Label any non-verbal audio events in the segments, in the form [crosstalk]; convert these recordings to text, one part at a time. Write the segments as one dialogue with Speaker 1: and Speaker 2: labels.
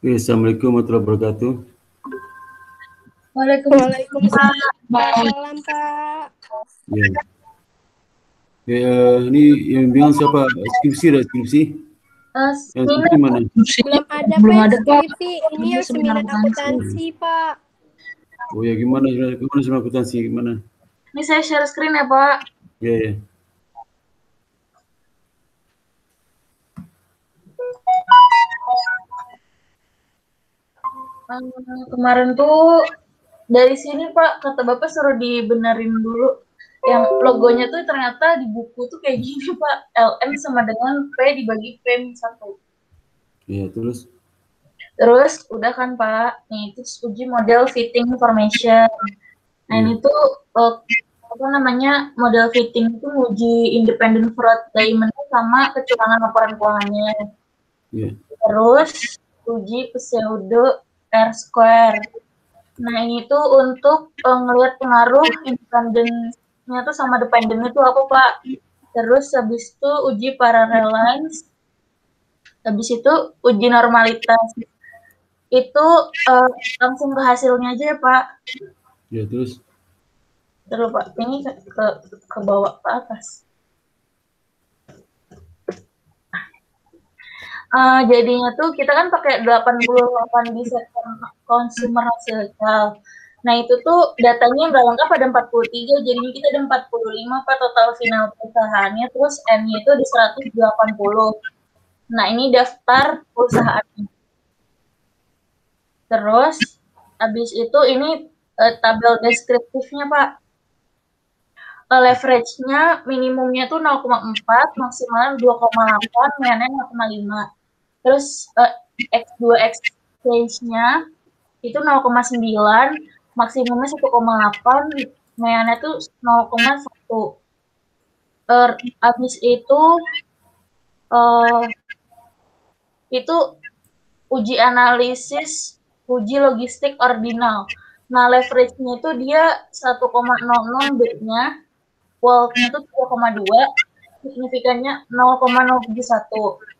Speaker 1: Oke, Assalamualaikum warahmatullahi wabarakatuh.
Speaker 2: Waalaikumsalam. Waalaikumsalam, Pak.
Speaker 1: Ya. Eh, ini yang bilang siapa? Skripsi ada skripsi?
Speaker 3: Eh,
Speaker 1: Yang skripsi mana?
Speaker 2: Belum ada,
Speaker 4: Belum ada, Pak.
Speaker 2: skripsi. Ini yang seminar akuntansi, Pak.
Speaker 1: Oh ya, gimana? Gimana sama akuntansi? Gimana?
Speaker 3: Ini saya share screen ya, Pak.
Speaker 1: Ya, ya.
Speaker 3: Eh, kemarin tuh dari sini, Pak, kata Bapak suruh dibenerin dulu. Yang logonya tuh ternyata di buku tuh kayak gini, Pak. LM sama dengan P dibagi P satu.
Speaker 1: Ya, terus?
Speaker 3: Terus udah kan Pak, nih itu uji model fitting information. Nah ini tuh eh, apa namanya model fitting itu uji independent fraud payment sama kecurangan laporan keuangannya.
Speaker 1: Ya.
Speaker 3: Terus uji pseudo R square. Nah ini tuh untuk eh, ngelihat pengaruh independennya tuh sama dependennya tuh apa Pak? Terus habis itu uji parallel lines. Habis itu uji normalitas. Itu eh, langsung ke hasilnya aja ya Pak.
Speaker 1: Ya, terus?
Speaker 3: Terus Pak, ini ke, ke, ke bawah ke atas. Eh, jadinya tuh kita kan pakai 88 di sektor consumer hasil Nah itu tuh datanya nggak lengkap ada 43, jadinya kita ada 45 Pak total final perusahaannya, terus N-nya itu di 180. Nah ini daftar perusahaannya. Terus habis itu ini eh, tabel deskriptifnya Pak. Eh, leverage-nya minimumnya tuh 0,4, maksimalnya 2,8, mainnya 0,5. Terus eh, X2 exchange-nya itu 0,9, maksimumnya 1,8, mainnya tuh 0,1. Er, habis itu eh itu uji analisis, uji logistik ordinal. Nah, leverage-nya itu dia 1,00 B-nya, wall-nya itu 3,2, signifikannya 0,071.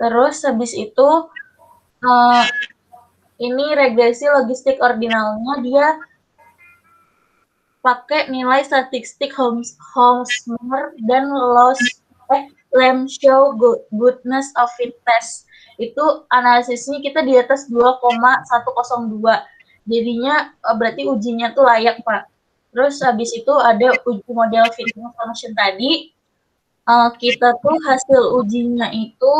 Speaker 3: Terus habis itu eh, ini regresi logistik ordinalnya dia pakai nilai statistik Holmes Holmesmer dan loss eh Good- goodness of fit test itu analisisnya kita di atas 2,102 jadinya eh, berarti ujinya tuh layak pak. Terus habis itu ada uji model fitting information tadi. Eh, kita tuh hasil ujinya itu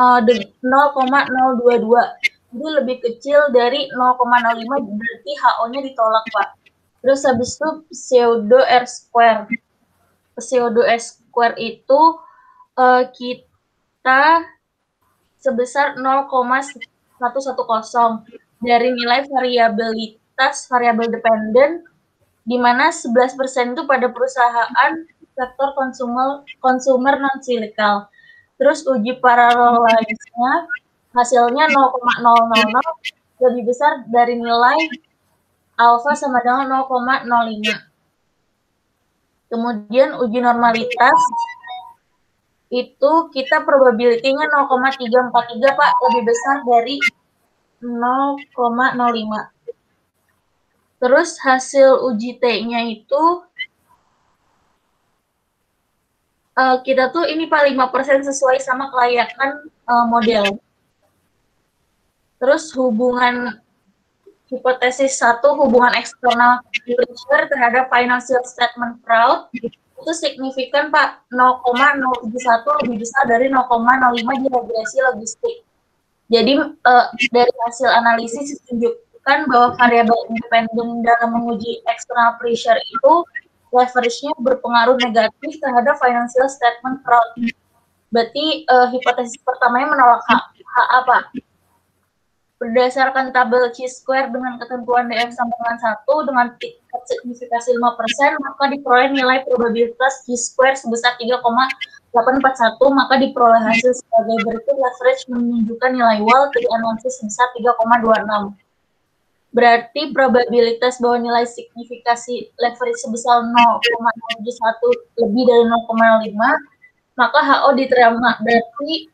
Speaker 3: eh, de- 0,022 jadi lebih kecil dari 0,05 berarti HO-nya ditolak pak. Terus habis itu pseudo R square. Pseudo R square itu eh, kita sebesar 0,110 dari nilai variabilitas variabel dependen di mana 11% itu pada perusahaan sektor konsumer konsumer non silikal. Terus uji parallelisnya hasilnya 0,000 lebih besar dari nilai alfa sama dengan 0,05. Kemudian uji normalitas itu kita probability-nya 0,343 Pak, lebih besar dari 0,05. Terus hasil uji T-nya itu eh, kita tuh ini Pak 5% sesuai sama kelayakan eh, model. Terus hubungan hipotesis satu hubungan eksternal pressure terhadap financial statement fraud itu signifikan Pak 0,071 lebih besar dari 0,05 di regresi logistik. Jadi eh, dari hasil analisis ditunjukkan bahwa variabel independen dalam menguji external pressure itu leverage-nya berpengaruh negatif terhadap financial statement fraud. Berarti eh, hipotesis pertamanya menolak H, HA Pak. Berdasarkan tabel chi-square dengan ketentuan DF sama dengan 1 dengan tingkat signifikasi 5%, maka diperoleh nilai probabilitas chi-square sebesar 3,841, maka diperoleh hasil sebagai berikut leverage menunjukkan nilai wall dari analisis sebesar 3,26. Berarti probabilitas bahwa nilai signifikasi leverage sebesar 0,01 lebih dari 0,5, maka HO diterima. Berarti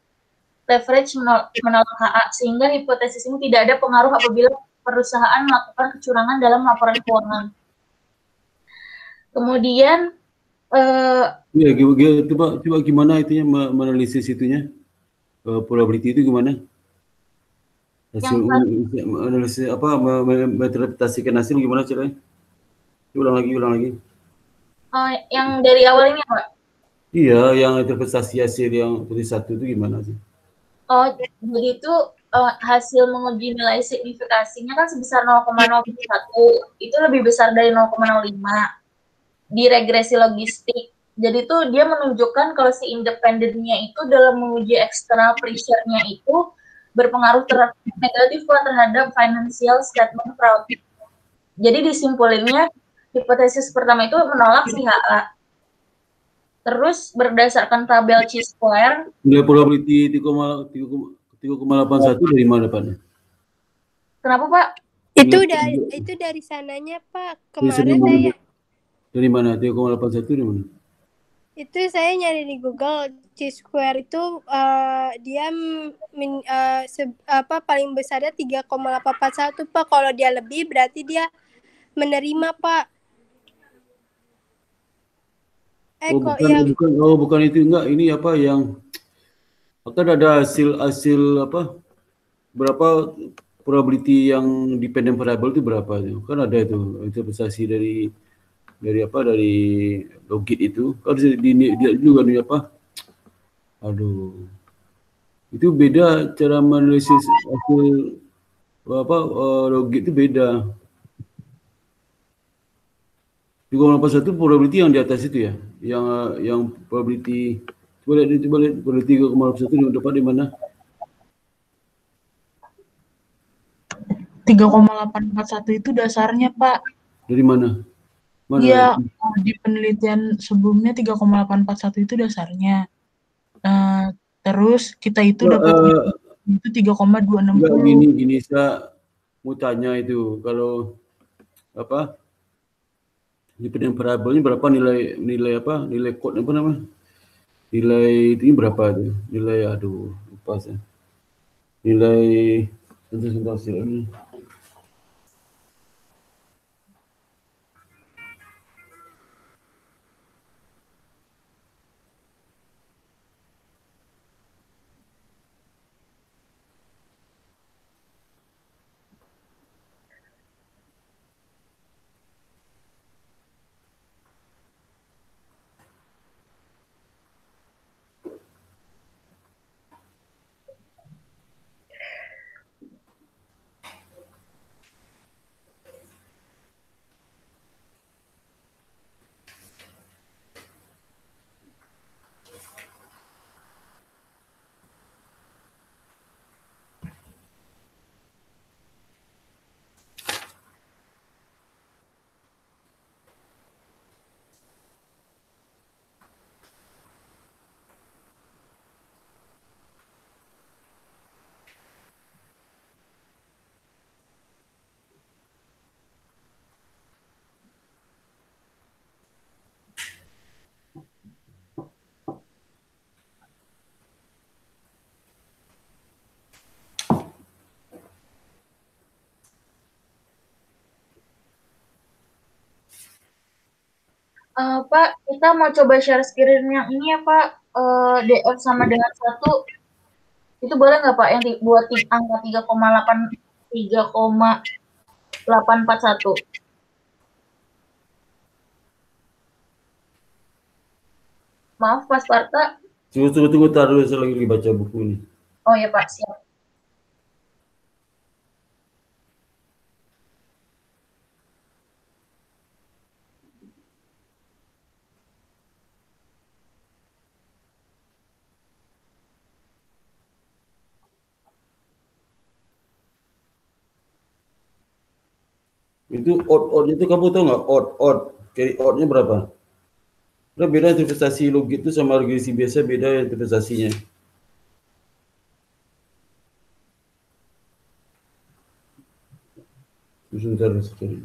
Speaker 3: leverage menol- menolak HA sehingga hipotesis ini tidak ada pengaruh apabila perusahaan melakukan kecurangan dalam laporan keuangan. Kemudian eh,
Speaker 1: Ya, coba coba gimana itunya me- menganalisis itunya? Eh, probability itu gimana? Hasil analisis apa me- me- menginterpretasikan hasil gimana caranya? Ulang lagi, ulang lagi.
Speaker 3: eh, yang dari awal ini Pak.
Speaker 1: Iya, yang interpretasi hasil yang putih satu itu gimana sih?
Speaker 3: Oh, jadi itu eh, hasil menguji nilai signifikasinya kan sebesar 0,01. Itu lebih besar dari 0,05 di regresi logistik. Jadi tuh dia menunjukkan kalau si independennya itu dalam menguji external pressure-nya itu berpengaruh ter negatif lah terhadap financial statement fraud. Jadi disimpulinnya hipotesis pertama itu menolak si HA. Terus berdasarkan tabel chi-square
Speaker 1: Nilai probability 3,81 dari mana Pak?
Speaker 3: Kenapa Pak?
Speaker 2: Itu
Speaker 1: Iya,
Speaker 2: dari
Speaker 1: iya.
Speaker 2: itu dari sananya Pak.
Speaker 1: Sana
Speaker 2: Kemarin
Speaker 1: mana?
Speaker 2: saya
Speaker 1: Dari mana? 3,81 dari mana?
Speaker 2: Itu saya nyari di Google Chi-square itu eh, dia min, eh, se- apa paling besarnya 3,841 Pak. Kalau dia lebih berarti dia menerima Pak. Eh
Speaker 1: Oh bukan,
Speaker 2: yang
Speaker 1: bukan, oh bukan itu enggak. Ini apa yang kan ada hasil hasil apa berapa probability yang dependent variable itu berapa itu kan ada itu interpretasi dari dari apa dari logit itu. Kan di, di, dia juga nih apa? Aduh. Itu beda cara menganalisis hasil apa uh, logit itu beda. 381 probability yang di atas itu ya. Yang uh, yang probability coba lihat coba lihat probability 3,81 yang dapat di mana.
Speaker 4: 3,841 itu dasarnya, Pak.
Speaker 1: dari mana
Speaker 4: Iya, eh, di penelitian sebelumnya 3,841 itu dasarnya. Eh, terus kita itu
Speaker 1: Enggak,
Speaker 4: dapat
Speaker 1: eh,
Speaker 4: itu 3,260.
Speaker 1: enggak gini gini saya mau tanya itu kalau apa dependent variable-nya berapa nilai nilai apa nilai code apa nama nilai itu berapa itu? Nilai aduh lupa saya. Nilai sebentar sebentar
Speaker 3: Eh, Pak, kita mau coba share screen yang ini ya Pak, Eh, DF sama dengan satu, itu boleh nggak Pak yang buat angka 3,8 3,841? Maaf Pak Sparta.
Speaker 1: tunggu tunggu tunggu taruh saya lagi baca buku ini
Speaker 3: Oh ya Pak, siap.
Speaker 1: Itu odd odd itu kamu tahu nggak odd odd carry oddnya berapa? Udah beda interpretasi logit itu sama regresi biasa beda interpretasinya. Sebentar sekali.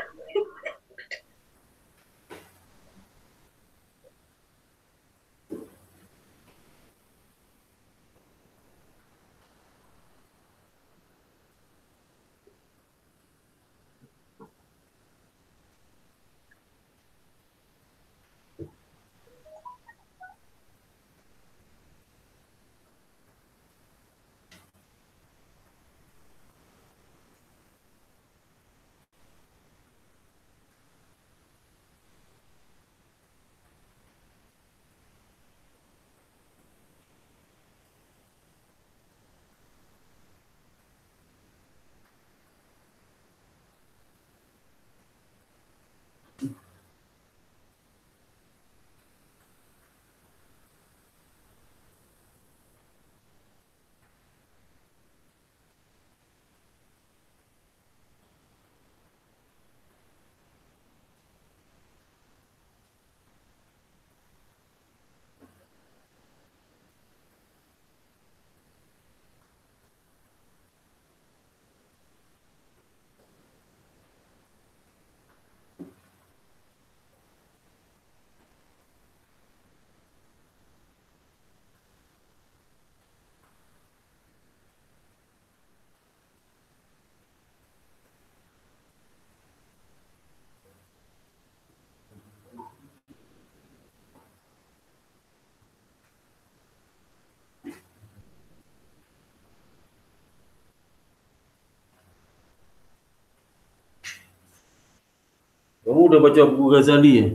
Speaker 1: udah baca buku Ghazali ya?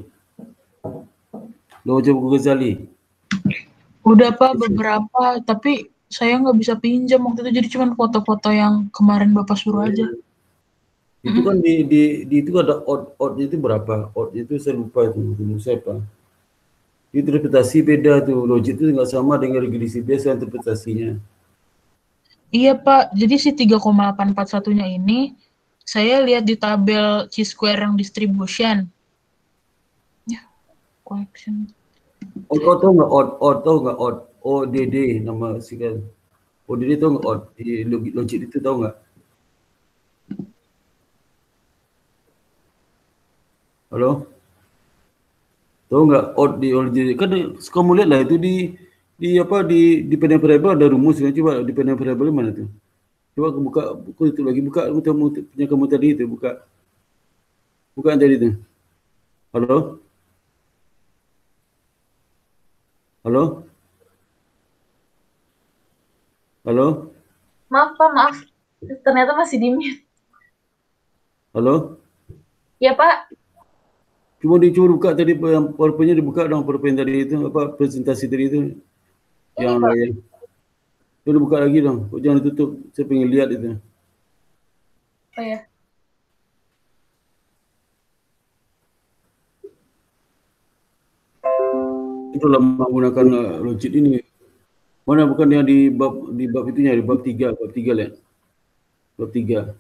Speaker 1: Udah baca buku Ghazali?
Speaker 4: Udah Pak beberapa, tapi saya nggak bisa pinjam waktu itu jadi cuma foto-foto yang kemarin Bapak suruh aja.
Speaker 1: Itu kan di, di, di itu ada odd oddnya itu berapa? Odd itu saya lupa itu dulu saya apa. Interpretasi beda tuh, logik itu nggak sama dengan regresi biasa interpretasinya.
Speaker 4: Iya Pak, jadi si 3,841-nya ini saya lihat di tabel C-square yang distribution. Ya, collection.
Speaker 1: Oh, kau tahu nggak odd, odd tahu nggak odd? ODD nama si kan. ODD tahu nggak odd? Di logik, logik itu tahu nggak? Halo? Tahu nggak odd di ODD? Kan kamu lihat lah itu di di apa di dependent variable ada rumus kan coba dependent variable mana tuh? Coba aku buka buku itu lagi buka kamu punya kamu tadi itu buka. Buka yang tadi itu. Halo? Halo? Halo?
Speaker 3: Maaf Pak, maaf. Ternyata masih di mute.
Speaker 1: Halo?
Speaker 3: Ya Pak,
Speaker 1: Cuma dicuri buka tadi yang PowerPoint-nya dibuka dong PowerPoint tadi itu apa presentasi tadi itu. Yang
Speaker 3: Pak.
Speaker 1: lain. Itu dibuka lagi dong. Kok jangan ditutup. Saya pengen lihat itu.
Speaker 3: oh ya.
Speaker 1: Itu lah menggunakan uh, logik ini. Mana bukan yang di bab di bab itunya di bab tiga, bab tiga lihat. Bab tiga.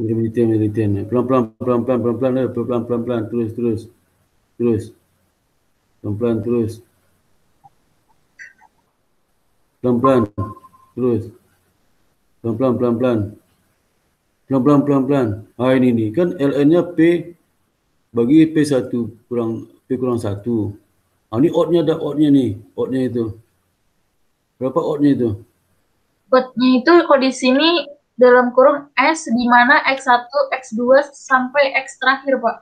Speaker 1: Penelitian, penelitian. Pelan-pelan, pelan-pelan, pelan-pelan, eh, pelan-pelan, pelan-pelan, terus, terus, terus. Pelan-pelan, terus. Pelan-pelan, terus. Pelan-pelan, pelan-pelan. Pelan-pelan, pelan-pelan. Ah ini nih, kan LN-nya P bagi P1 kurang P kurang 1. Ah ini odd-nya ada odd-nya nih, odd-nya itu. Berapa odd-nya itu?
Speaker 3: Buatnya itu kalau di sini dalam kurung S di mana X1, X2 sampai X terakhir, Pak.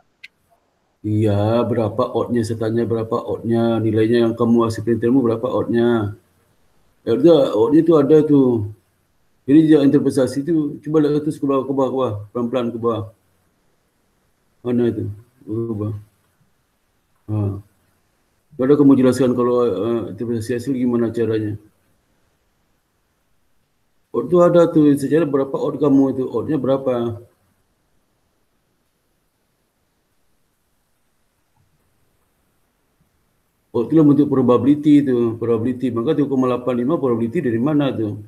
Speaker 1: Iya, berapa odd-nya? Saya tanya berapa odd-nya, nilainya yang kamu hasil perintilmu berapa odd-nya? Ya udah, odd-nya itu ada tuh. Jadi dia interpretasi itu, coba lihat terus ke bawah, ke bawah, ke bawah. Pelan-pelan ke bawah. Mana itu? Ke bawah. Ha. Kalau kamu jelaskan kalau uh, interpretasi hasil gimana caranya? Odd itu ada tuh, secara berapa odd kamu itu? Odd-nya berapa? Itulah bentuk probability itu, probability. Maka 3,85 probability dari mana tuh?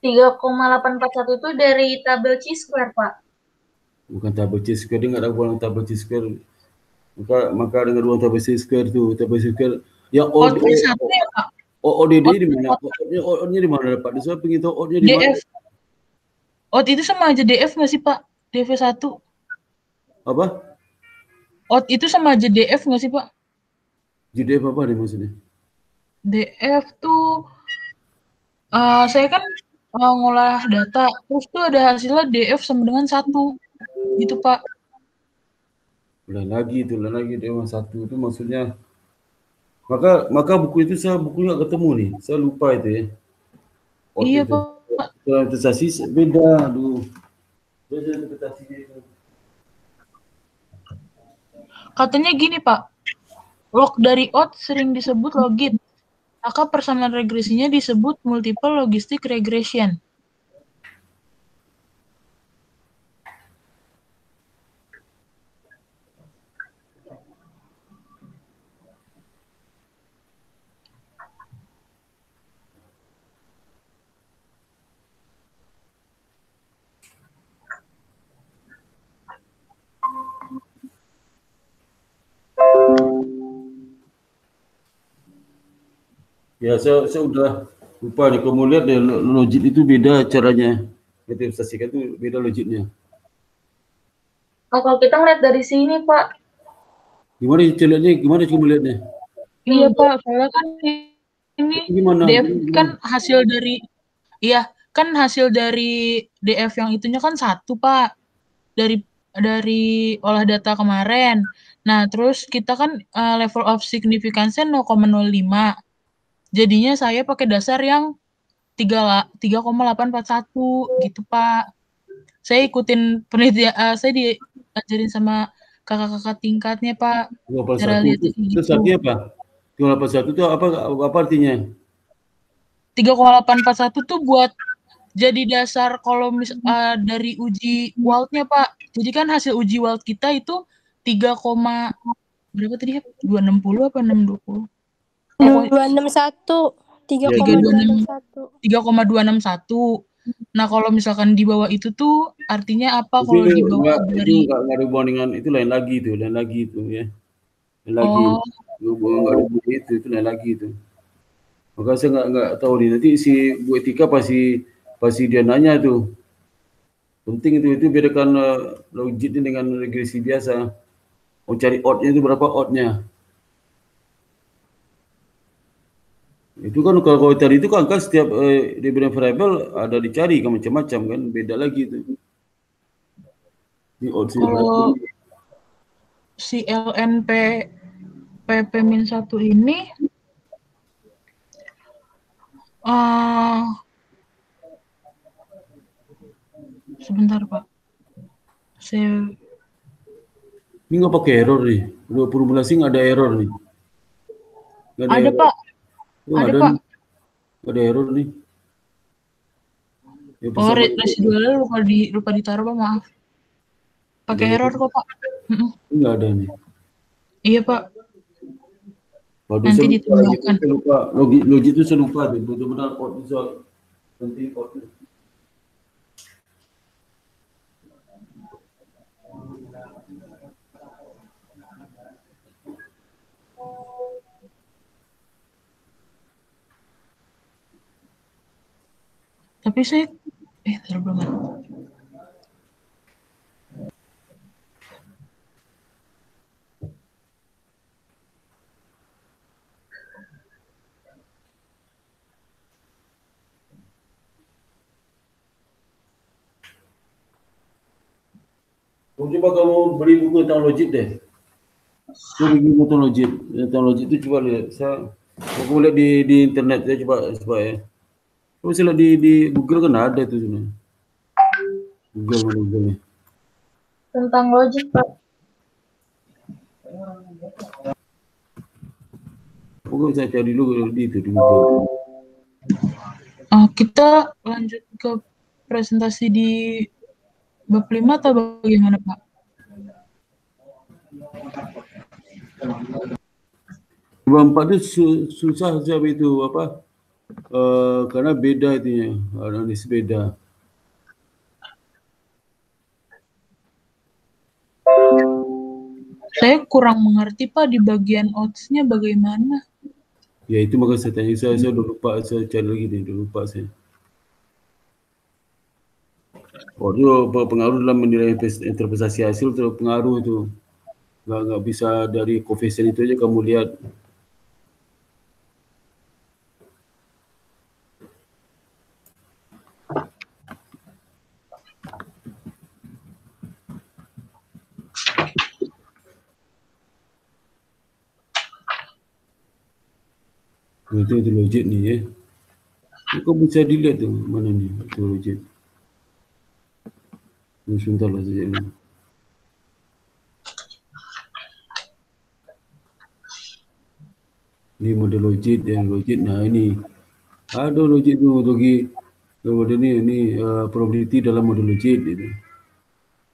Speaker 3: 3,841 itu dari tabel C-square, Pak.
Speaker 1: Bukan tabel C square, dia nggak ada uang tabel C square. Maka maka dengan uang tabel C square tu, tabel C square yang O
Speaker 4: Output satu ya Pak?
Speaker 1: O ODD di mana? O-nya di mana Pak? Dia pengen tahu O-nya di mana?
Speaker 4: DF. Out itu sama aja DF nggak sih Pak? DV1.
Speaker 1: Apa?
Speaker 4: Out itu sama aja DF nggak sih Pak?
Speaker 1: JDF apa nih maksudnya?
Speaker 4: DF tuh eh saya kan eh, ngolah data, terus tuh ada hasilnya DF sama dengan satu, gitu Pak.
Speaker 1: Ulang lagi itu, ulang lagi dia satu itu maksudnya maka maka buku itu saya buku nggak ketemu nih, saya lupa itu ya. O
Speaker 4: Iya
Speaker 1: itu.
Speaker 4: Pak.
Speaker 1: Interpretasi beda, aduh. Beda interpretasinya itu.
Speaker 4: Katanya gini Pak, log dari out sering disebut logit, maka persamaan regresinya disebut multiple logistic regression.
Speaker 1: Ya, saya, saya udah lupa nih. Kamu lihat deh, lo- logik itu beda caranya. Interpretasikan itu beda logiknya.
Speaker 3: Oh, kalau kita ngeliat dari sini, Pak,
Speaker 1: Gimana lihatnya? Gimana kamu lihatnya?
Speaker 4: Iya Pak, soalnya kan ini
Speaker 1: Gimana?
Speaker 4: DF
Speaker 1: Gimana?
Speaker 4: kan hasil dari iya kan hasil dari DF yang itunya kan satu Pak dari dari olah data kemarin. Nah terus kita kan eh, level of significance 0,05. Jadinya saya pakai dasar yang 3 la- 3,841 gitu Pak. Saya ikutin penelitian, eh, saya diajarin sama kakak-kakak tingkatnya, Pak. Cara
Speaker 1: 281
Speaker 4: lihatnya
Speaker 1: itu,
Speaker 4: kayak
Speaker 1: itu
Speaker 4: gitu.
Speaker 1: artinya apa? 281 itu apa apa artinya?
Speaker 4: 3,841 tuh buat jadi dasar kalau mis eh, dari uji WALT-nya, Pak. Jadi kan hasil uji WALT kita itu 3, koma- berapa tadi ya? 260 apa 620? Pokoknya
Speaker 2: dua enam satu tiga
Speaker 1: Ya,
Speaker 2: koma dua enam
Speaker 4: 326
Speaker 2: satu
Speaker 4: 3,261. Nah, kalau misalkan di bawah itu tuh artinya apa
Speaker 1: Itu
Speaker 4: kalau di bawah
Speaker 1: enggak itu
Speaker 4: dari
Speaker 1: enggak, enggak ada hubungan dengan itu lain lagi itu, lain lagi itu ya. Lain lagi.
Speaker 4: Oh,
Speaker 1: Hubungan enggak ada hubungan itu, itu lain lagi itu. Maka saya enggak enggak tahu nih nanti si Bu Etika pasti pasti dia nanya tuh. Penting itu itu bedakan uh, logit ini dengan regresi biasa. Mau cari odd-nya itu berapa odd-nya. Itu kan kalau, tadi itu kan kan setiap eh, different variable ada dicari kan macam-macam kan beda lagi itu. Ini
Speaker 4: kalau si LNP PP min 1 ini eh sebentar, Pak. Saya
Speaker 1: Ini nggak pakai error nih. Dua formulasi nggak ada error nih. Nggak
Speaker 4: ada,
Speaker 1: error.
Speaker 4: Pak.
Speaker 1: Oh,
Speaker 4: Ada,
Speaker 1: ada,
Speaker 4: Pak.
Speaker 1: ada error nih. Ya,
Speaker 4: Oh, residualnya lupa di lupa ditaruh, Pak, maaf. Pakai
Speaker 1: Ada.
Speaker 4: error kok, Pak. Mm-mm.
Speaker 1: Ini nggak ada nih.
Speaker 4: Iya, Pak.
Speaker 1: Waduh,
Speaker 4: Nanti ditambahkan.
Speaker 1: Logik, logik itu saya lupa out itu soal nanti out.
Speaker 4: Tapi saya eh belum.
Speaker 1: Oh, coba kamu beli buku tentang logik deh. Coba beli buku tentang logik. Tentang logik itu coba lihat. Saya aku lihat di di internet saya coba coba ya. Coba saya lihat di di Google kan ada itu sebenarnya. Google mana Google nih.
Speaker 3: Tentang logik, Pak.
Speaker 1: Pokoknya saya cari dulu di itu di Google.
Speaker 4: Ah, kita lanjut ke presentasi di bab 5 atau bagaimana, Pak?
Speaker 1: Dua empat itu su- susah siapa itu apa? Eh, karena beda itunya, analis beda.
Speaker 4: Saya kurang mengerti, Pak, di bagian odds-nya bagaimana.
Speaker 1: Ya itu maka saya tanya, saya, saya udah lupa, saya cari lagi nih, udah lupa saya. Oh itu pengaruh dalam menilai interpretasi hasil itu pengaruh itu. Nggak, nggak bisa dari koefisien itu aja kamu lihat. Oh, itu logik nih ya. Kau bisa dilihat tuh mana nih logik. Ini sebentar lah saja ini. Ini model logik dan logik. Nah ini ada tu bagi model ni ni uh, probability dalam model logik itu.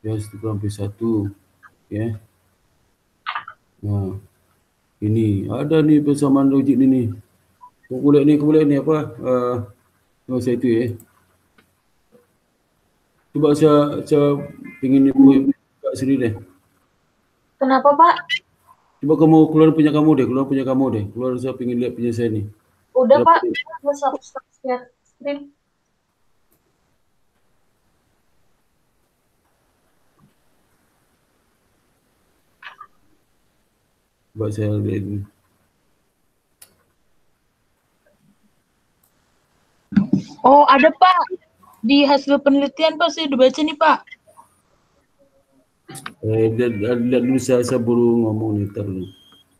Speaker 1: Ya satu P satu. Ya. Nah ini ada ni persamaan logik ni ni. Boleh ni, boleh ni apa? Uh, oh, saya itu ya. Cuba saya saya ingin ni buat sini deh.
Speaker 3: Kenapa, Pak?
Speaker 1: Cuba kamu keluar punya kamu deh, keluar punya kamu deh. Keluar saya ingin lihat punya saya ni.
Speaker 3: Udah,
Speaker 1: Kenapa?
Speaker 3: Pak. Udah share screen.
Speaker 1: Cuba saya lihat ni.
Speaker 4: Oh, ada, Pak. Di hasil penelitian, Pak, saya udah baca nih, Pak.
Speaker 1: Eh, lihat, lihat dulu saya, saya baru ngomong ni ntar dulu.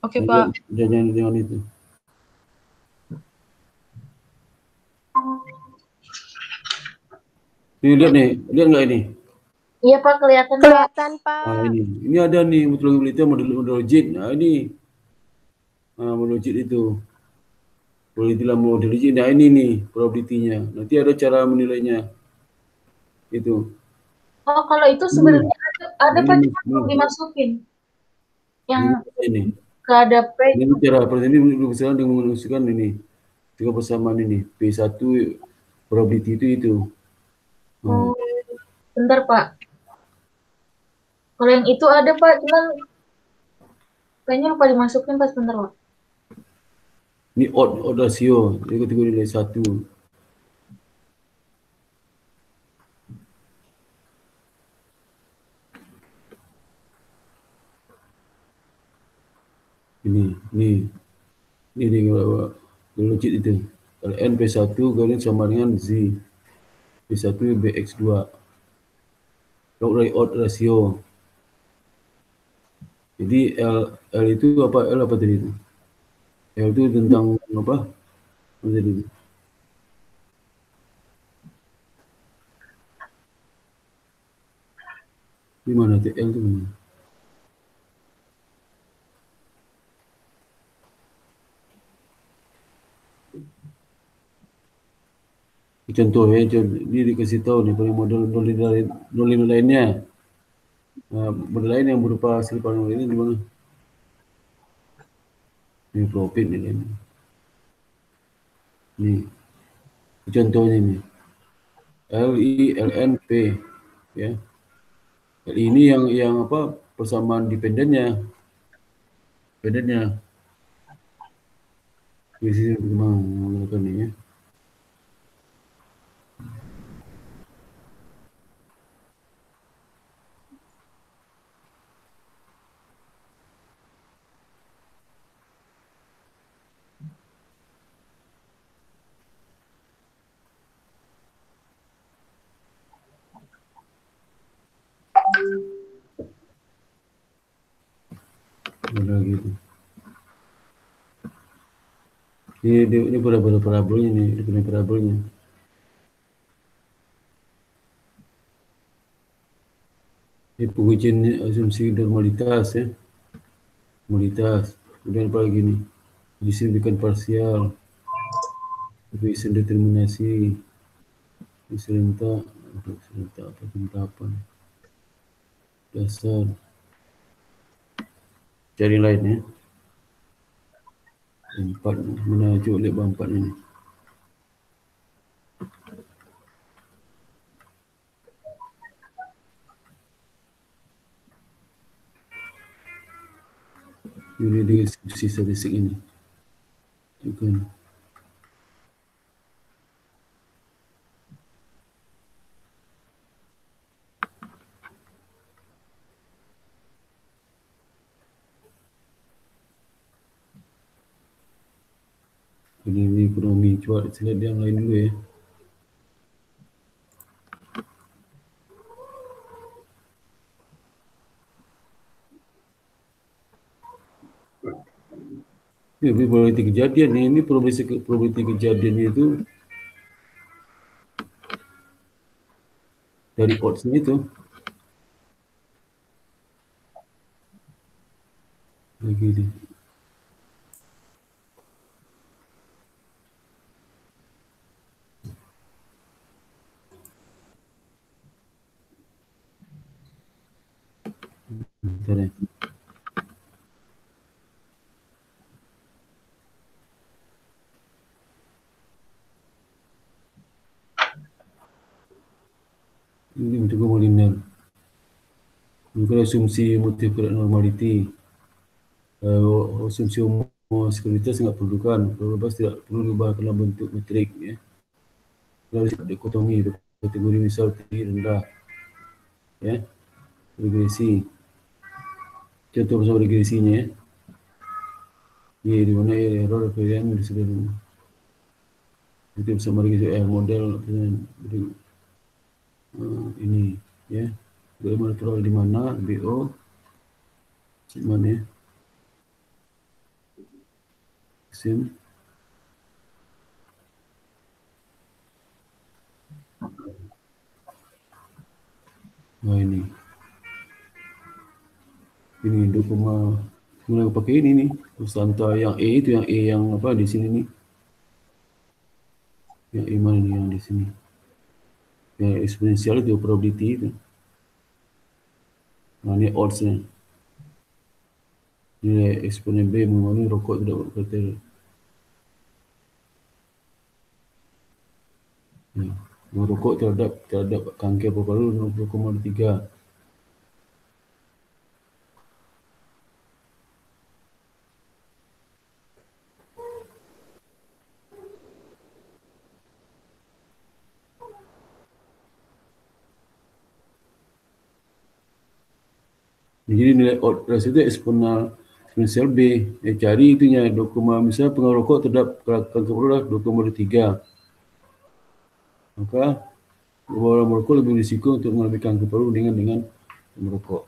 Speaker 4: Oke, Pak.
Speaker 1: Jangan jangan itu. Ni lihat ni, lihat enggak ini?
Speaker 3: Iya Pak, kelihatan.
Speaker 2: Kelihatan Pak.
Speaker 1: Nah, ini. Ini ada nih metodologi model model JIT. Nah, ini. Nah, model JIT itu. Probability dalam model JIT. Nah, ini nih probability-nya. Nanti ada cara menilainya. Itu.
Speaker 3: Oh, kalau itu sebenarnya ada, ada Pak,
Speaker 1: Ini,
Speaker 3: cuma
Speaker 1: ini.
Speaker 3: belum dimasukin. Yang
Speaker 1: Ini.
Speaker 3: gak ada P.
Speaker 1: Ini cara ini misalnya dengan menunjukkan ini. Juga persamaan ini. P1 probability itu itu.
Speaker 3: Oh, bentar Pak. Kalau yang itu ada Pak, cuman kayaknya lupa dimasukin pas bentar Pak.
Speaker 1: Ini odd, odd ratio. Dia kategori nilai satu. Ini, ini, ini dia kalau logik itu. Kalau N P1 kalian sama dengan Z. P1 BX2. Log rate odd ratio. Jadi L, L itu apa? L apa tadi itu? L itu tentang apa? Apa tadi itu? Di mana tuh L itu mana? Contoh ya, dia dikasih tahu nih model noliner noliner lainnya. Nah, model lain yang berupa hasil ini di mana? Ini profit. Ini. Nih. Contohnya ini. L I L N P ya. L ini yang yang apa? Persamaan dependennya. Dependennya. Di sini menggunakan ini ya. Ada gitu. Ini, ini, ini pada nih, ini punya parabelnya. Ini pengujian asumsi normalitas ya. Normalitas. Kemudian apa lagi nih? Disimplikan parsial. Coefficient determinasi. Serentak. Serentak apa? Penerapan. Dasar. Cari lain ya. Empat. Mana cuba lihat empat ini. Ini dia diskusi statistik ini. Bukan. Ini, ekonomi. Cuba kita lihat yang lain dulu ya. Ini probability kejadian ni. Ini probability, probability kejadian itu dari odds ni tu. Lagi ni. Bentar eh. Ini untuk linear. Bukan asumsi multiple normality. Uh, asumsi homosekuritas tidak perlukan. Lepas tidak perlu diubah dalam bentuk metrik. Ya. Lalu dikotomi kategori misal tinggi rendah. Ya. Regresi. Contoh bersama regresinya. Ya. Ya, di mana error varian di sebelah itu bersama regresi eh, model dengan uh, ini ya bagaimana terlalu di mana BO mana ya sim Nah ini. Ini 2, Mula pakai ini nih. Terus hantar yang A itu yang A yang apa di sini nih. Yang A mana nih yang di sini. Yang eksponensial itu probability itu. Nah ini odds-nya. Nilai eksponen B mengenai rokok tidak berkata. Ya. Merokok terhadap terhadap kanker paru-paru 60,3. Jadi nilai odd rasa itu eksponensial eksponensial B. Eh, cari itunya 2, misalnya pengaruh rokok terhadap kanker paru-paru 2,3. Maka orang merokok lebih risiko untuk mengalami kanker paru dengan dengan merokok.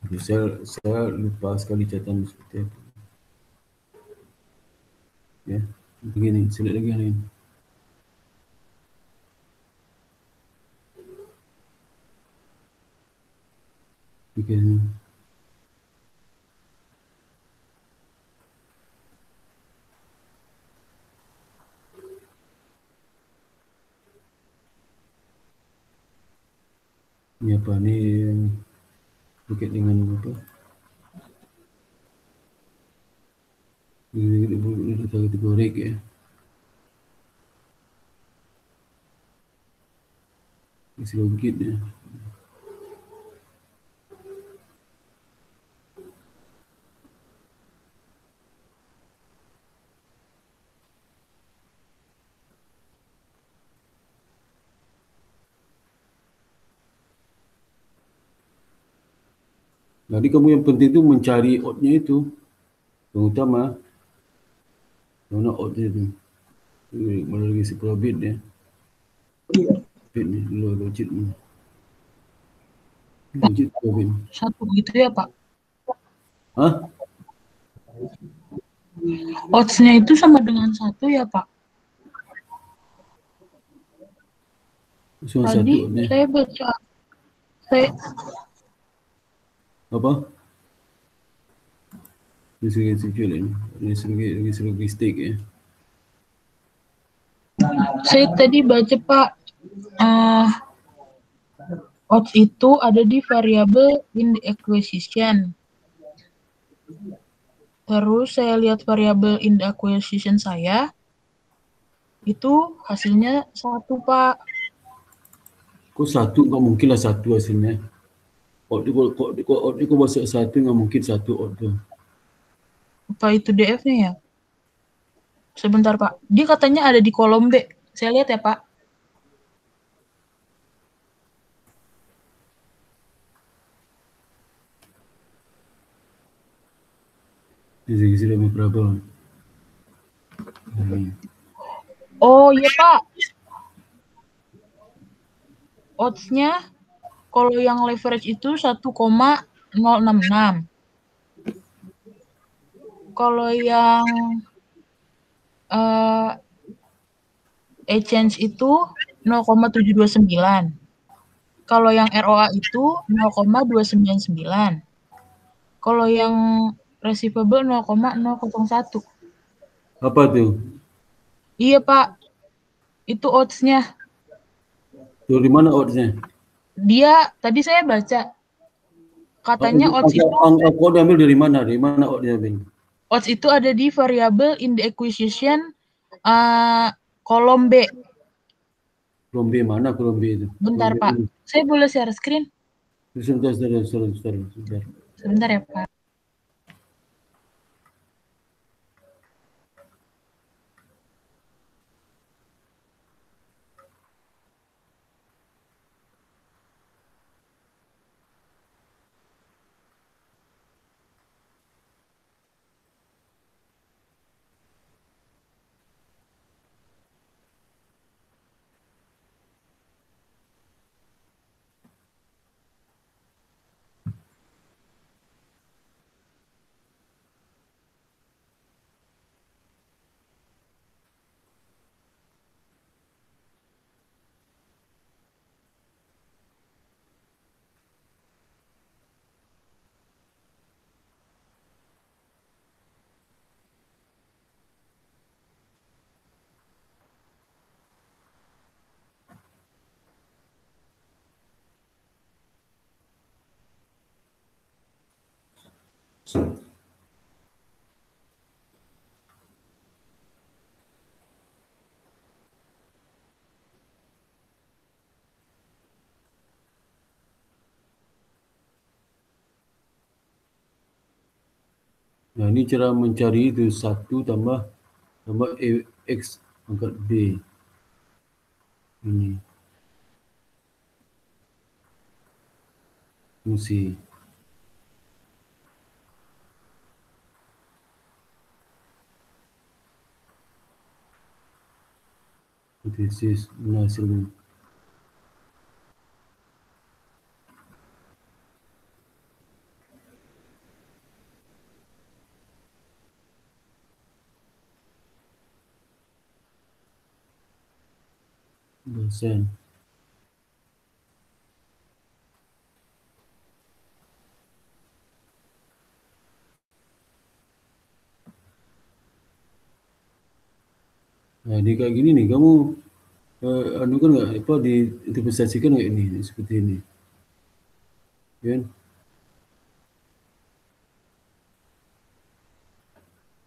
Speaker 1: Jadi saya, saya lupa sekali catatan seperti apa. Ya, begini, lihat lagi yang lain. Okay. Ini apa ni berkait dengan apa? Ini data kategori ya. Isi logit ya. Jadi kamu yang penting tu mencari oddnya itu. Yang utama. Mana oddnya tu. Melalui si probit dia. Bit ni, lo logit ni.
Speaker 4: Satu gitu ya Pak?
Speaker 1: Hah?
Speaker 4: Odds-nya itu sama dengan satu ya Pak?
Speaker 1: Cuma satu
Speaker 4: Tadi
Speaker 1: oddnya.
Speaker 4: saya baca, saya
Speaker 1: Apa? Segi stick ya.
Speaker 4: Saya tadi baca Pak, eh odds itu ada di variabel in the acquisition. Terus saya lihat variabel in the acquisition saya, itu hasilnya satu Pak.
Speaker 1: Kau satu kau mungkin lah satu hasilnya. Kau odd dia kau masuk satu nggak mungkin satu tu.
Speaker 4: Apa itu DF-nya ya? Sebentar Pak, dia katanya ada di kolom B. Saya lihat ya Pak.
Speaker 1: Lebih berapa? Ini.
Speaker 4: Oh iya Pak. Odds-nya kalau yang leverage itu 1,066. Kalau yang eh exchange itu 0,729. Kalau yang ROA itu 0,299. Kalau yang receivable 0,001.
Speaker 1: Apa tu?
Speaker 4: Iya Pak, itu odds-nya.
Speaker 1: Tu di mana oddsnya?
Speaker 4: Dia tadi saya baca katanya odds itu
Speaker 1: Angka kau ambil dari mana? Dari mana odd dia ambil?
Speaker 4: odds itu ada di variable in the acquisition uh, kolom B.
Speaker 1: Kolom B mana kolom B itu?
Speaker 4: Bentar
Speaker 1: Kolom B.
Speaker 4: Pak, saya boleh share screen?
Speaker 1: Sebentar, sebentar, sebentar, sebentar. Sebentar
Speaker 4: ya Pak.
Speaker 1: Nah, ini cara mencari itu satu tambah tambah A, X pangkat B. Ini. Fungsi. This is menghasilkan dosen. Nah, ini kayak gini nih, kamu eh, anu kan nggak apa diinterpretasikan nggak ini seperti ini, ya kan?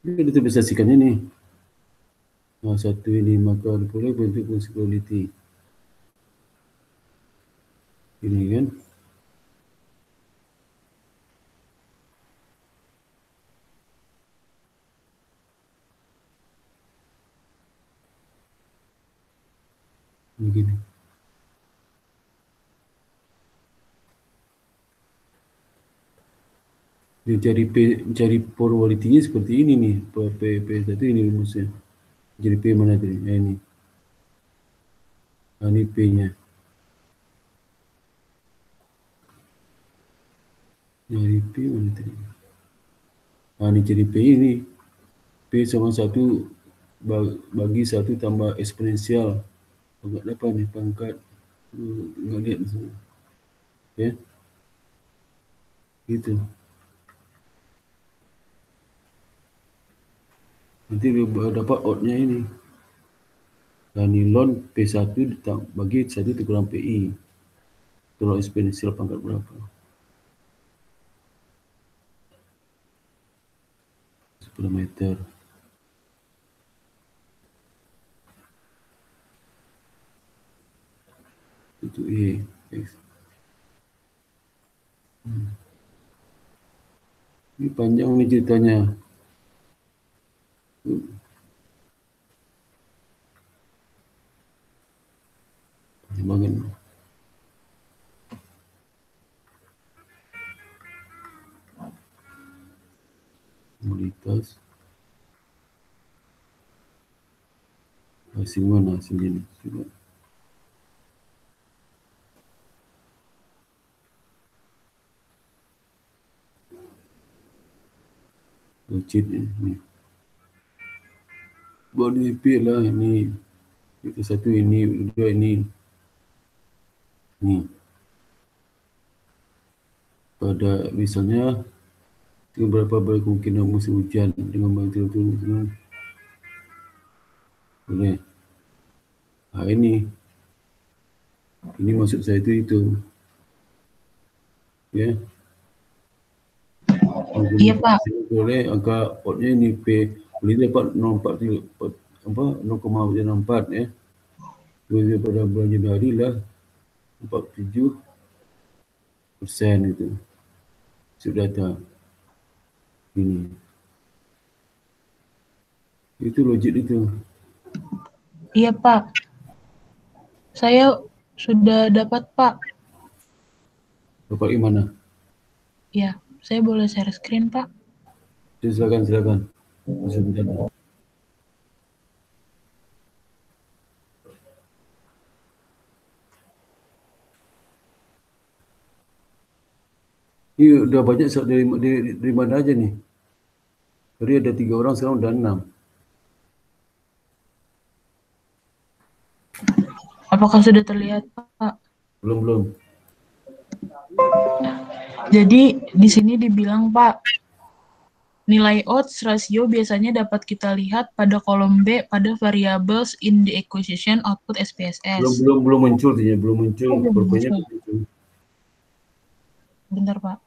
Speaker 1: Ini diinterpretasikannya nih. Nah, satu ini maka boleh bentuk quality. Ini kan. Dia cari P, cari probability-nya seperti ini nih. P, P, P satu ini rumusnya. Jadi P mana tadi? Nah, ini. Nah, ini P-nya. Dari P mana tadi? Nah, ini jadi P ini. P sama satu bagi satu tambah eksponensial. Pangkat apa ni? Pangkat enggak lihat di sana. Ya. Gitu. Nanti dia dapat outnya ini. Dan nilon P1 bagi 1 dikurang PI. Kalau eksponensial pangkat berapa? 10 meter. Itu E. X. Hmm. Ini panjang nih ceritanya. Pertimbangan. Komoditas. Hasil mana hasil ini? Coba. Lucid ni. Body P lah ini. Itu satu ini, dua ini. Ni. Pada misalnya berapa berkemungkinan musim hujan dengan bantuan turun Boleh. Ha, ini. Ini maksud saya itu itu. Ya. Yeah.
Speaker 4: Iya Pak.
Speaker 1: Boleh angka potnya ini P boleh dapat 0.4 apa 0,4 ya. Boleh pada bulan Januari lah 47 persen itu. Sudah data ini. Itu logik itu.
Speaker 4: Iya Pak. Saya sudah dapat Pak.
Speaker 1: Dapat di mana?
Speaker 4: Ya, saya boleh share screen Pak.
Speaker 1: Silakan, silakan. Sebentar. Ini udah banyak dari, dari, dari mana aja nih? Tadi ada tiga orang, sekarang udah enam.
Speaker 4: Apakah sudah terlihat, Pak?
Speaker 1: Belum, belum.
Speaker 4: Jadi di sini dibilang, Pak, nilai odds rasio biasanya dapat kita lihat pada kolom B pada variables in the acquisition output SPSS.
Speaker 1: Belum, belum, belum muncul, ya, belum muncul.
Speaker 4: Oh, belum muncul. Bentar, Pak.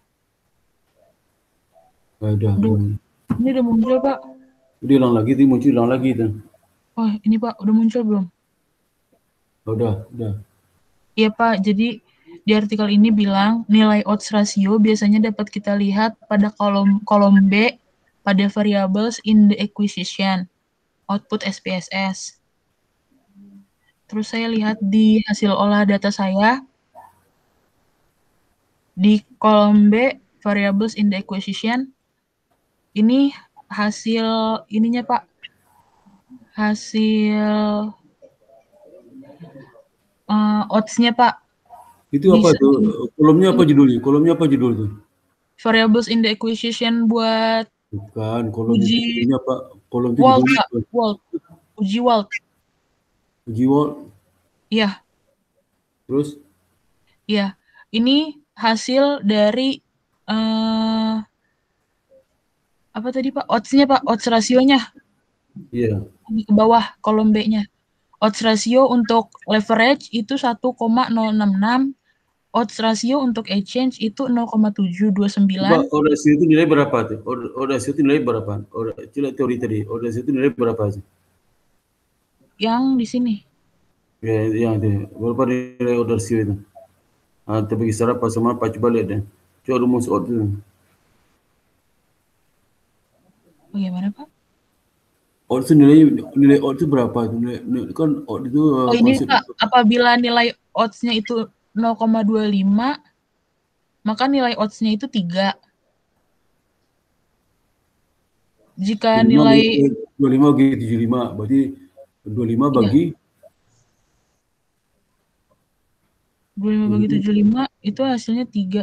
Speaker 1: Ada.
Speaker 4: Udah. Ini udah muncul, Pak.
Speaker 1: Dia hilang lagi, dia muncul hilang lagi tuh.
Speaker 4: Oh, ini Pak, udah muncul belum?
Speaker 1: Oh, udah, udah.
Speaker 4: Iya Pak, jadi di artikel ini bilang nilai odds ratio biasanya dapat kita lihat pada kolom kolom B pada variables in the acquisition output SPSS. Terus saya lihat di hasil olah data saya di kolom B variables in the acquisition ini hasil ininya Pak hasil uh, odds-nya Pak
Speaker 1: Itu apa tuh? Kolomnya apa judulnya? Kolomnya apa judul tuh?
Speaker 4: variables in the acquisition buat
Speaker 1: Bukan, kolom
Speaker 4: Uji-
Speaker 1: judulnya apa? Kolom itu
Speaker 4: Walt,
Speaker 1: judulnya?
Speaker 4: Walt uji Walt
Speaker 1: Uji Walt.
Speaker 4: iya
Speaker 1: Terus
Speaker 4: iya ini hasil dari eh apa tadi Pak odds-nya Pak odds rasionya
Speaker 1: iya.
Speaker 4: di ke bawah kolom B-nya odds ratio untuk leverage itu 1,066 odds ratio untuk exchange itu 0,729
Speaker 1: Coba orasi itu nilai berapa tuh? Or- Orasi itu nilai berapa? Coba teori tadi. Orasi itu nilai berapa sih?
Speaker 4: yang di sini
Speaker 1: Ya, yang itu. Berapa nilai orasi itu? Ah, terbagi secara apa sama apa? Coba lihat deh. Coba rumus order itu.
Speaker 4: bagaimana Pak
Speaker 1: Order itu nilai nilai order itu berapa? Nilai, nilai- kan order itu
Speaker 4: Oh ini
Speaker 1: konsep-
Speaker 4: Pak, apabila nilai odds-nya itu 0,25, maka nilai odds-nya itu 3. Jika
Speaker 1: 25
Speaker 4: nilai
Speaker 1: bagi- 25 bagi 75 berarti 25 bagi
Speaker 4: 25 bagi 75 itu hasilnya 3.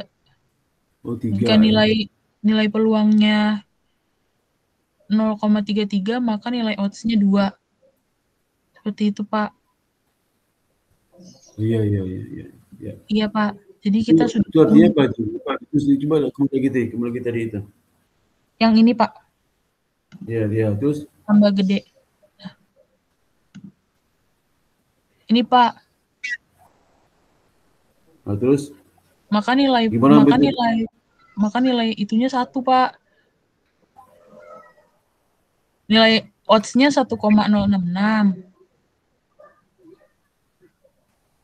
Speaker 1: oh 3.
Speaker 4: Jika nilai nilai peluangnya 0,33, maka nilai odds-nya 2. Seperti itu, Pak.
Speaker 1: Iya iya iya iya. Iya.
Speaker 4: Iya, Pak. Jadi kita
Speaker 1: itu,
Speaker 4: sudah
Speaker 1: itu artinya apa itu? Pak, itu coba kembali lagi tadi, kembali lagi tadi itu.
Speaker 4: yang ini, Pak,
Speaker 1: Iya iya. Terus
Speaker 4: tambah gede. Ini, Pak,
Speaker 1: nah, terus
Speaker 4: maka nilai
Speaker 1: Gimana
Speaker 4: maka
Speaker 1: betul?
Speaker 4: nilai maka nilai itunya satu pak nilai odds-nya 1,066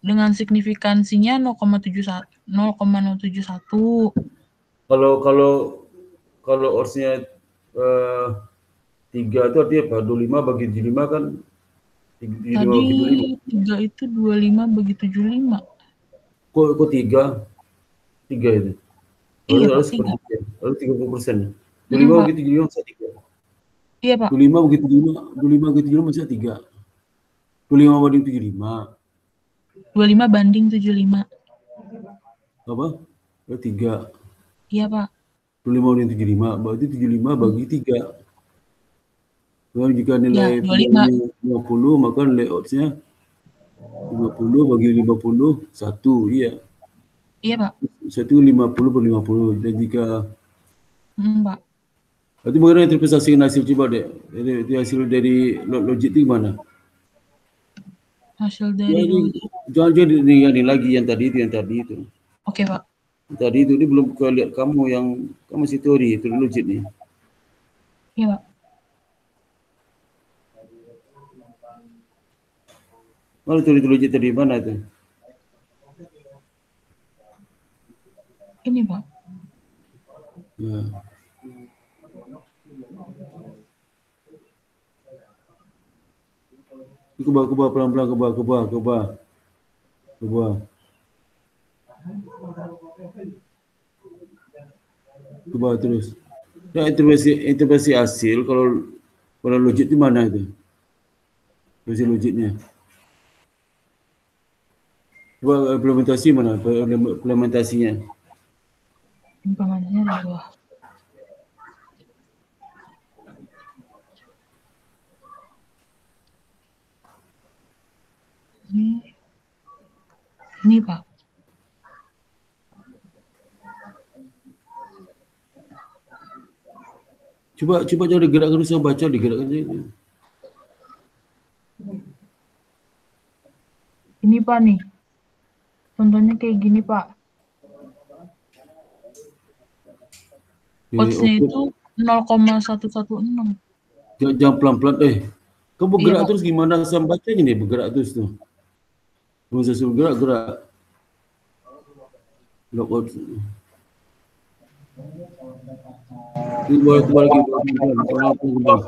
Speaker 4: dengan signifikansinya 0,71 0,071
Speaker 1: kalau kalau kalau orsnya eh, tiga itu artinya apa? 25 bagi 75 kan 75
Speaker 4: tadi
Speaker 1: bagi 75.
Speaker 4: 3 itu 25 bagi 75
Speaker 1: Kok kok tiga? Tiga itu.
Speaker 4: Iya,
Speaker 1: Harus sepertiga. Harus 30 persen.
Speaker 4: Hmm,
Speaker 1: 25
Speaker 4: Pak.
Speaker 1: bagi 75 masa tiga.
Speaker 4: iya pak
Speaker 1: 25 bagi 75, 25 bagi 75 masa tiga. 25 banding 75.
Speaker 4: 25 banding 75
Speaker 1: Apa? Oh, tiga.
Speaker 4: iya pak
Speaker 1: 25 banding 75 berarti 75 bagi 3. Kalau jika nilai
Speaker 4: Ya, 25.
Speaker 1: peluangnya 50 maka nilai odds-nya 50 bagi 50 1 iya.
Speaker 4: iya pak
Speaker 1: Satu 50 per 50 dan jika
Speaker 4: hmm, pak
Speaker 1: Berarti bagaimana interpretasi hasil coba. Dari, dari hasil dari lo- logik itu gimana?
Speaker 4: Hasil dari
Speaker 1: ini, jangan jadi ini, lagi yang tadi itu yang tadi itu.
Speaker 4: oke pak
Speaker 1: Yang Tadi itu ini belum buka lihat kamu yang kamu masih teori itu logik nih.
Speaker 4: iya pak
Speaker 1: Mana teori logik tadi mana itu?
Speaker 4: ini pak
Speaker 1: Ya. Ke bawah, pelan-pelan, bawah. Ke bawah. Ke bawah terus. Ya, interpretasi, interpretasi hasil, kalau kalau logik itu mana itu? Interpretasi logiknya. Coba implementasi mana? Implementasinya.
Speaker 4: implementasinya di bawah ini ini pak
Speaker 1: Coba coba jangan digerakkan terus yang baca digerakkan saja.
Speaker 4: ini pak nih contohnya kayak gini pak odds-nya itu 0,116.
Speaker 1: Jangan, pelan-pelan eh. Kau bergerak
Speaker 4: Iya,
Speaker 1: terus gimana saya bacanya nih bergerak terus tuh. Masa suruh gerak gerak. Lockout. Ini boleh keluar lagi ke bawah.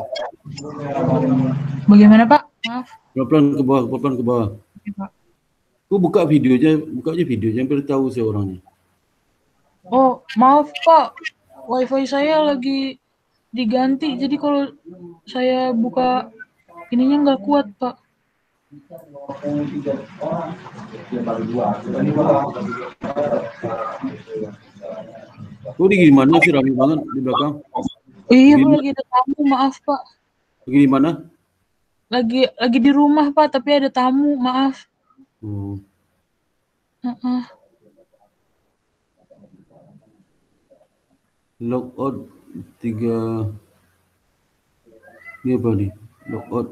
Speaker 4: Bagaimana Pak? Maaf.
Speaker 1: Pelan-pelan ke bawah, pelan-pelan ke bawah.
Speaker 4: Oke, Pak.
Speaker 1: Kau buka videonya, buka aja videonya biar tahu saya orangnya.
Speaker 4: Oh, maaf Pak. Wifi saya lagi diganti. Jadi kalau saya buka ininya nggak kuat Pak.
Speaker 1: Kau di gimana sih rame banget di belakang?
Speaker 4: Iya
Speaker 1: Gimana?
Speaker 4: lagi ada tamu. Maaf Pak.
Speaker 1: Lagi di mana?
Speaker 4: Lagi lagi di rumah Pak. Tapi ada tamu. Maaf.
Speaker 1: Oh.
Speaker 4: Heeh.
Speaker 1: Logout tiga ini apa nih? Logout.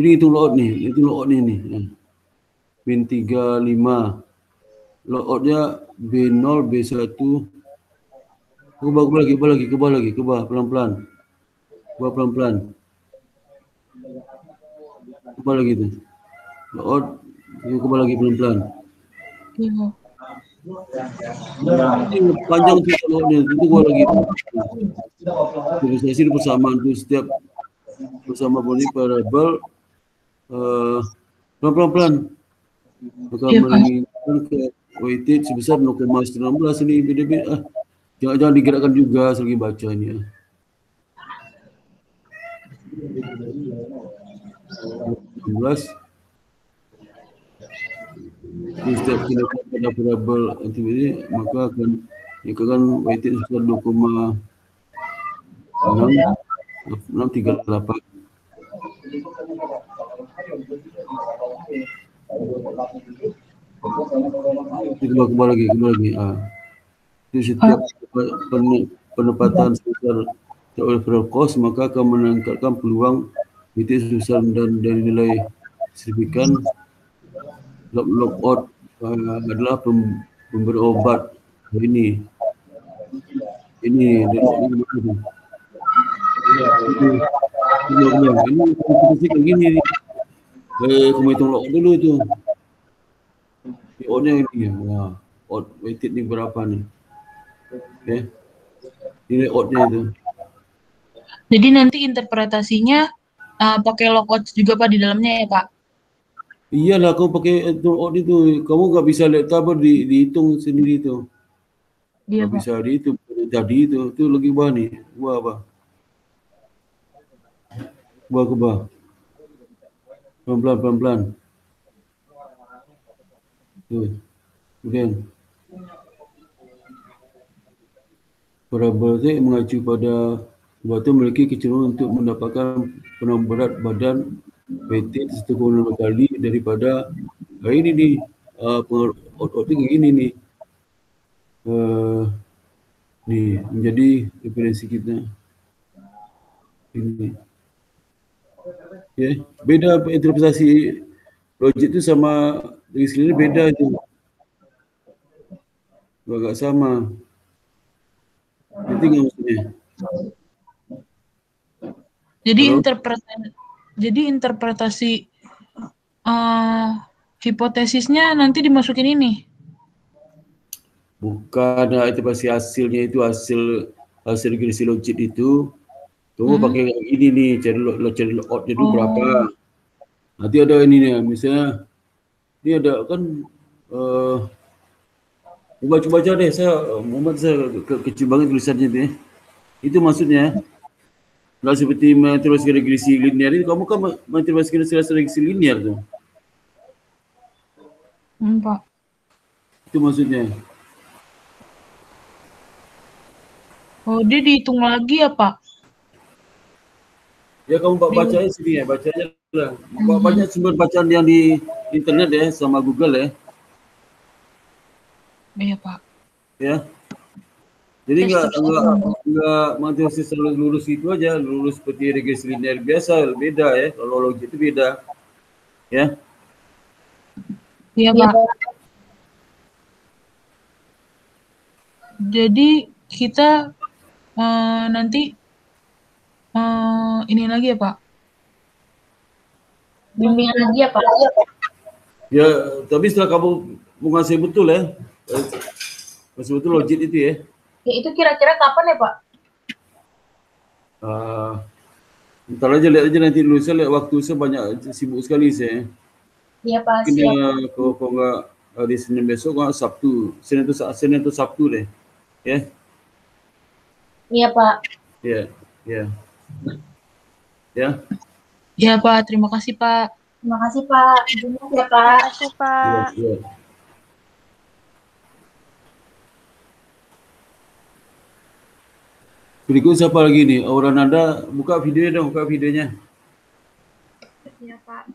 Speaker 1: Ini itu logout nih, itu logout nih nih. Bin tiga lima. Logoutnya B0, B1. Ke bawah, ke bawah lagi, ke bawah lagi, ke bawah lagi, ke bawah, pelan-pelan. Ke bawah pelan-pelan. Ke bawah lagi tuh. Logout, ke bawah lagi pelan-pelan.
Speaker 4: Iya.
Speaker 1: Panjang tu ni itu gua lagi organisasi di persamaan tu setiap bersama boni variable uh, pelan-pelan maka
Speaker 4: Ya, Pak.
Speaker 1: menginginkan ke weighted sebesar 0,19 ini beda-beda ah, jangan jangan digerakkan juga selagi baca ini. 16 Jadi setiap kita pada variable aktiviti maka akan dikatakan weighted sebesar 2,6 638 Kembali kembali lagi, kembali lagi. Ah. Jadi setiap pen- penempatan sebesar overall cost maka akan meningkatkan peluang weighted sebesar dan dari nilai signifikan. Lock lockout uh, adalah pem, pemberi obat. Ini ini ini ini ini. Ini ini gini nih eh kamu hitung lock dulu tu. Oddnya ini wah odd weighted ni berapa nih okay. nilai oddnya itu
Speaker 4: Jadi nanti interpretasinya uh, pakai lockout juga Pak di dalamnya ya Pak.
Speaker 1: iyalah kau pakai itu odd itu kamu gak bisa lihat apa di, dihitung sendiri tu.
Speaker 4: Iya
Speaker 1: Gak
Speaker 4: Pak.
Speaker 1: bisa dihitung jadi itu itu lagi bawah nih bawah apa? Bawah ke bawah pelan-pelan pelan-pelan. Tuh kemudian Z mengacu pada batu memiliki kecenderungan untuk mendapatkan penambah berat badan weighted satu lima kali daripada ah, ini nih. Uh, pengaruh otot gini nih. Uh, nih menjadi referensi kita. Ini okay. beda interpretasi logik itu sama dari sendiri beda itu agak sama itu nggak maksudnya
Speaker 4: Jadi interpretasi jadi interpretasi uh, hipotesisnya nanti dimasukin ini.
Speaker 1: bukan itu pasti hasilnya itu hasil hasil regresi logik itu tunggu
Speaker 4: Hmm.
Speaker 1: pakai yang ini nih cari lo, cari logout itu
Speaker 4: Oh.
Speaker 1: berapa nanti ada ini nih misalnya ini ada kan eh uh, baca baca deh saya Muhammad saya ke, kecil banget tulisannya itu eh. itu maksudnya nggak seperti menginterpretasi regresi linear itu kamu kan menginterpretasi regresi linear
Speaker 4: Hmm, Pak.
Speaker 1: itu maksudnya
Speaker 4: Oh, dia dihitung lagi ya, Pak?
Speaker 1: Ya kamu ba- baca aja sini ya, baca aja lah. Ba- Banyak sumber bacaan yang di internet ya, sama Google ya.
Speaker 4: Iya, Pak.
Speaker 1: ya. Jadi
Speaker 4: Yes,
Speaker 1: nggak
Speaker 4: terus
Speaker 1: nggak
Speaker 4: apa?
Speaker 1: nggak matematis selalu lurus itu aja, lurus seperti regresi linear biasa beda ya. Kalau logik itu beda, ya.
Speaker 4: Iya, Pak. Jadi kita eh, nanti eh, ini lagi ya Pak.
Speaker 3: Bimbingan lagi ya Pak.
Speaker 1: Ya, tapi setelah kamu menguasai betul ya, eh, masih betul logit itu ya.
Speaker 3: Ya, itu kira-kira kapan ya Pak?
Speaker 1: Ah, ntar aja lihat aja nanti dulu saya lihat waktu saya banyak sibuk sekali saya.
Speaker 3: Iya Pak,
Speaker 1: Mungkin ya, kalau kalau nggak hari Senin besok, nggak Sabtu. Senin itu Senin itu Sabtu deh. Ya,
Speaker 3: Iya Pak.
Speaker 1: ya, ya. Ya,
Speaker 4: Ya Pak, terima kasih Pak.
Speaker 3: Terima kasih Pak. Terima kasih ya Pak.
Speaker 2: Makasih
Speaker 1: ya,
Speaker 2: Pak.
Speaker 1: ya. Berikut siapa lagi nih? Aura Nanda, buka videonya dong, buka videonya.
Speaker 5: Iya Pak.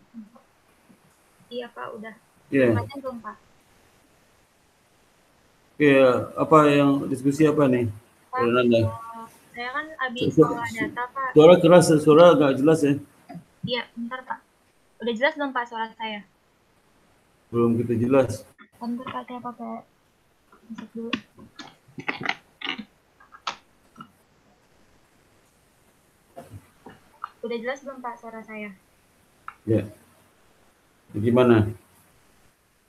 Speaker 5: Iya Pak, udah.
Speaker 1: Ya,
Speaker 5: Tanya dong Pak.
Speaker 1: oke. Apa yang diskusi apa nih?
Speaker 5: Pak,
Speaker 1: Aura Nanda.
Speaker 5: Saya kan habis
Speaker 1: su-
Speaker 5: olah data Pak.
Speaker 1: Suara keras, suara nggak jelas ya?
Speaker 5: Iya, bentar Pak. Udah jelas belum Pak suara saya?
Speaker 1: Belum gitu jelas.
Speaker 5: Bentar Pak, saya pakai masuk dulu. Udah jelas belum Pak suara saya?
Speaker 1: Ya. Gimana?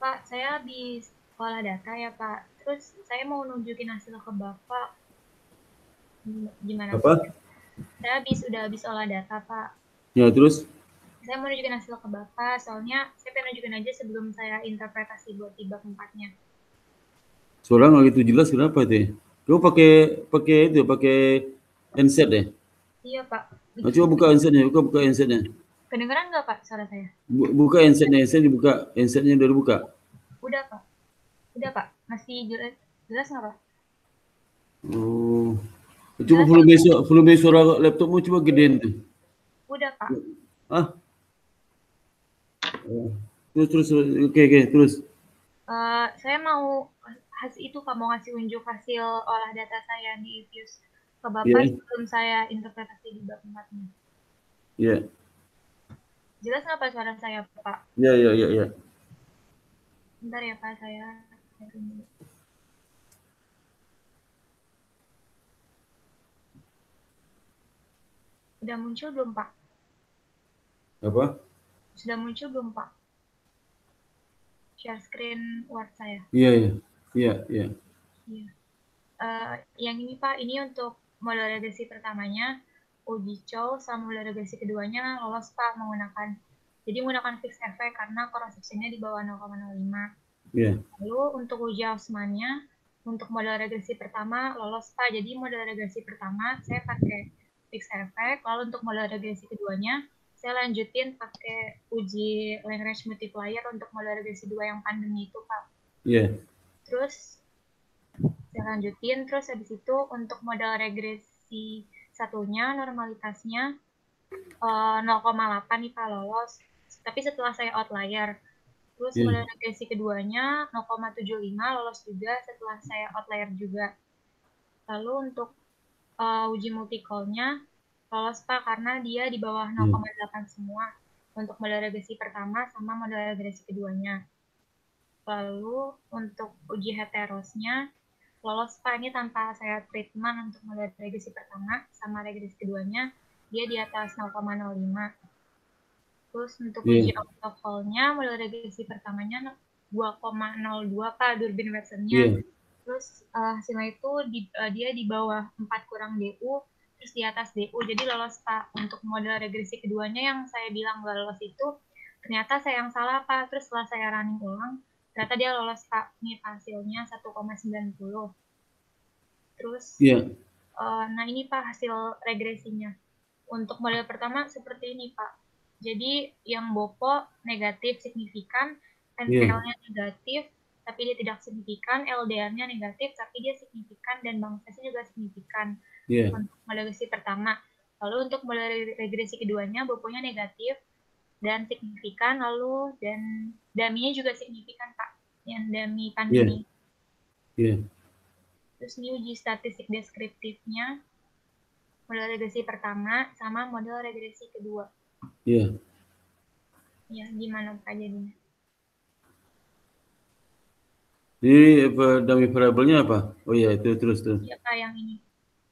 Speaker 5: Pak, saya habis olah data ya Pak. Terus saya mau nunjukin hasil ke Bapak. Gimana?
Speaker 1: Apa?
Speaker 5: Saya habis udah habis olah data Pak.
Speaker 1: Ya terus?
Speaker 5: Saya mau nunjukin hasil ke Bapak, soalnya saya pengen nunjukin aja sebelum saya interpretasi buat tiba empatnya.
Speaker 1: Suara nggak gitu jelas kenapa itu? ya? Kamu pakai pakai itu pakai handset deh.
Speaker 5: Iya Pak.
Speaker 1: Nah, coba buka handsetnya, buka buka handsetnya.
Speaker 5: Kedengeran nggak Pak suara saya?
Speaker 1: Bu- Buka handsetnya, handset dibuka, handsetnya udah dibuka.
Speaker 5: Udah Pak. Udah Pak. Masih jelas, jelas nggak Pak?
Speaker 1: Oh. Coba volume suara, volume suara laptopmu coba gedein tuh.
Speaker 5: Udah Pak.
Speaker 1: Ah. Terus terus oke oke terus.
Speaker 5: Eh, saya mau hasil itu Pak mau ngasih unjuk hasil olah data saya di Fuse ke Bapak
Speaker 1: Iya.
Speaker 5: sebelum saya interpretasi di bab empatnya.
Speaker 1: Ya.
Speaker 5: Jelas nggak Pak suara saya Pak?
Speaker 1: Ya ya ya ya.
Speaker 5: Bentar ya Pak saya. Saya tunggu. Udah muncul belum Pak?
Speaker 1: Apa?
Speaker 5: Sudah muncul belum Pak? Share screen Word saya.
Speaker 1: Iya iya. Iya iya.
Speaker 5: Iya. Eh, yang ini Pak, ini untuk model regresi pertamanya, uji cow sama model regresi keduanya lolos Pak menggunakan jadi menggunakan fixed effect karena sectionnya di bawah 0,05.
Speaker 1: Iya.
Speaker 5: Lalu untuk uji Hausmann-nya, untuk model regresi pertama lolos Pak. Jadi model regresi pertama saya pakai fixed effect, lalu untuk model regresi keduanya saya lanjutin pakai uji Lagrange multiplier untuk model regresi dua yang pandemi itu Pak.
Speaker 1: Iya.
Speaker 5: Terus saya lanjutin, terus habis itu untuk model regresi satunya normalitasnya eh, 0,8 nih Pak lolos. Tapi setelah saya outlier. Terus
Speaker 1: Iya.
Speaker 5: model regresi keduanya 0,75 lolos juga setelah saya outlier juga. Lalu untuk eh, uji multicall-nya lolos Pak karena dia di bawah 0,8 semua untuk model regresi pertama sama model regresi keduanya. Lalu untuk uji heterosnya lolos Pak ini tanpa saya treatment untuk model regresi pertama sama regresi keduanya dia di atas 0,05. Terus untuk
Speaker 1: Iya.
Speaker 5: uji autocall-nya model regresi pertamanya 2,02 Pak Durbin Watson-nya.
Speaker 1: Iya.
Speaker 5: Terus eh, hasilnya itu di, eh, dia di bawah 4 kurang DU terus di atas DU jadi lolos Pak untuk model regresi keduanya yang saya bilang gak lolos itu ternyata saya yang salah Pak. Terus setelah saya running ulang ternyata dia lolos Pak. Ini hasilnya 1,90 terus
Speaker 1: Iya.
Speaker 5: eh, nah ini Pak hasil regresinya. Untuk model pertama seperti ini Pak. Jadi yang bopo negatif signifikan
Speaker 1: Iya.
Speaker 5: NPL-nya negatif tapi dia tidak signifikan LDR-nya negatif tapi dia signifikan dan bangsasnya juga signifikan
Speaker 1: Iya.
Speaker 5: untuk model regresi pertama. Lalu untuk model re- regresi keduanya boponya negatif dan signifikan lalu dan daminya juga signifikan Pak. Yang dami pandemi.
Speaker 1: Iya.
Speaker 5: Terus ini uji statistik deskriptifnya model regresi pertama sama model regresi kedua.
Speaker 1: Iya.
Speaker 5: Ya, gimana Pak jadinya?
Speaker 1: Jadi dummy variabelnya apa? Oh iya itu terus terus.
Speaker 5: Ya Pak yang ini.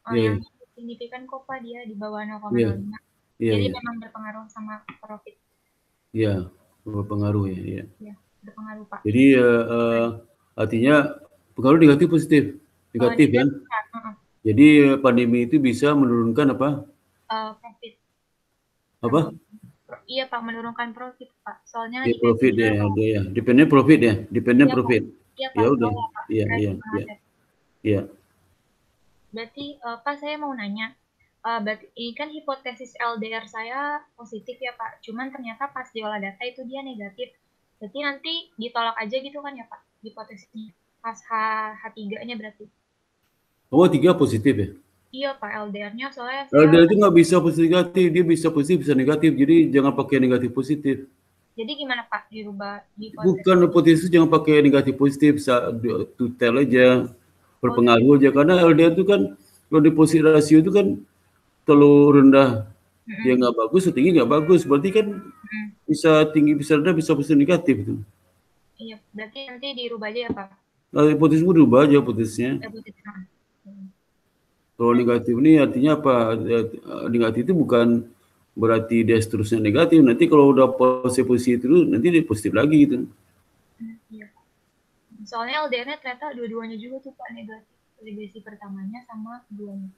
Speaker 5: Oh,
Speaker 1: Iya,
Speaker 5: yang signifikan kok Pak dia di bawah 0,05.
Speaker 1: Iya. Iya,
Speaker 5: Jadi
Speaker 1: iya.
Speaker 5: memang berpengaruh sama profit.
Speaker 1: Iya, berpengaruh ya, iya.
Speaker 5: Ya, berpengaruh Pak.
Speaker 1: Jadi eh, eh, artinya pengaruh negatif positif. Negatif kan?
Speaker 5: Heeh,
Speaker 1: Jadi eh, pandemi itu bisa menurunkan apa?
Speaker 5: eh, profit.
Speaker 1: Apa?
Speaker 5: Iya Pak, menurunkan profit Pak. Soalnya
Speaker 1: Ya,
Speaker 5: di
Speaker 1: profit ya, ada ya. Dependent profit ya, dependent
Speaker 5: Iya, Pak. Iya Pak,
Speaker 1: Ya udah.
Speaker 5: Pak.
Speaker 1: Iya, iya, iya. Iya.
Speaker 5: Berarti eh, Pak saya mau nanya, eh, berarti ini kan hipotesis LDR saya positif ya Pak, cuman ternyata pas diolah data itu dia negatif. Berarti nanti ditolak aja gitu kan ya Pak, hipotesisnya. Pas H, H3-nya berarti.
Speaker 1: Oh, tiga positif ya?
Speaker 5: Iya Pak, LDR-nya soalnya
Speaker 1: Kalau
Speaker 5: saya,
Speaker 1: itu nggak bisa positif negatif, dia bisa positif bisa negatif. Jadi jangan pakai negatif positif.
Speaker 5: Jadi gimana Pak dirubah hipotesis?
Speaker 1: Bukan hipotesis jangan pakai negatif positif, tell aja, berpengaruh aja. Karena LDR itu kan kalau deposit rasio itu kan terlalu rendah, dia nggak bagus, tinggi nggak bagus. Berarti kan bisa tinggi bisa rendah bisa positif negatif itu.
Speaker 5: Iya, berarti nanti dirubah aja ya Pak.
Speaker 1: Nah, hipotesis itu berubah aja hipotetesnya.
Speaker 5: Hipotesis. Nah,
Speaker 1: Kalau negatif ini artinya apa? Negatif itu bukan berarti dia seterusnya negatif. Nanti kalau udah positif positif terus, nanti dia positif lagi gitu.
Speaker 5: Iya. Soalnya LDR-nya ternyata dua-duanya juga tuh Pak negatif. Regresi pertamanya sama keduanya.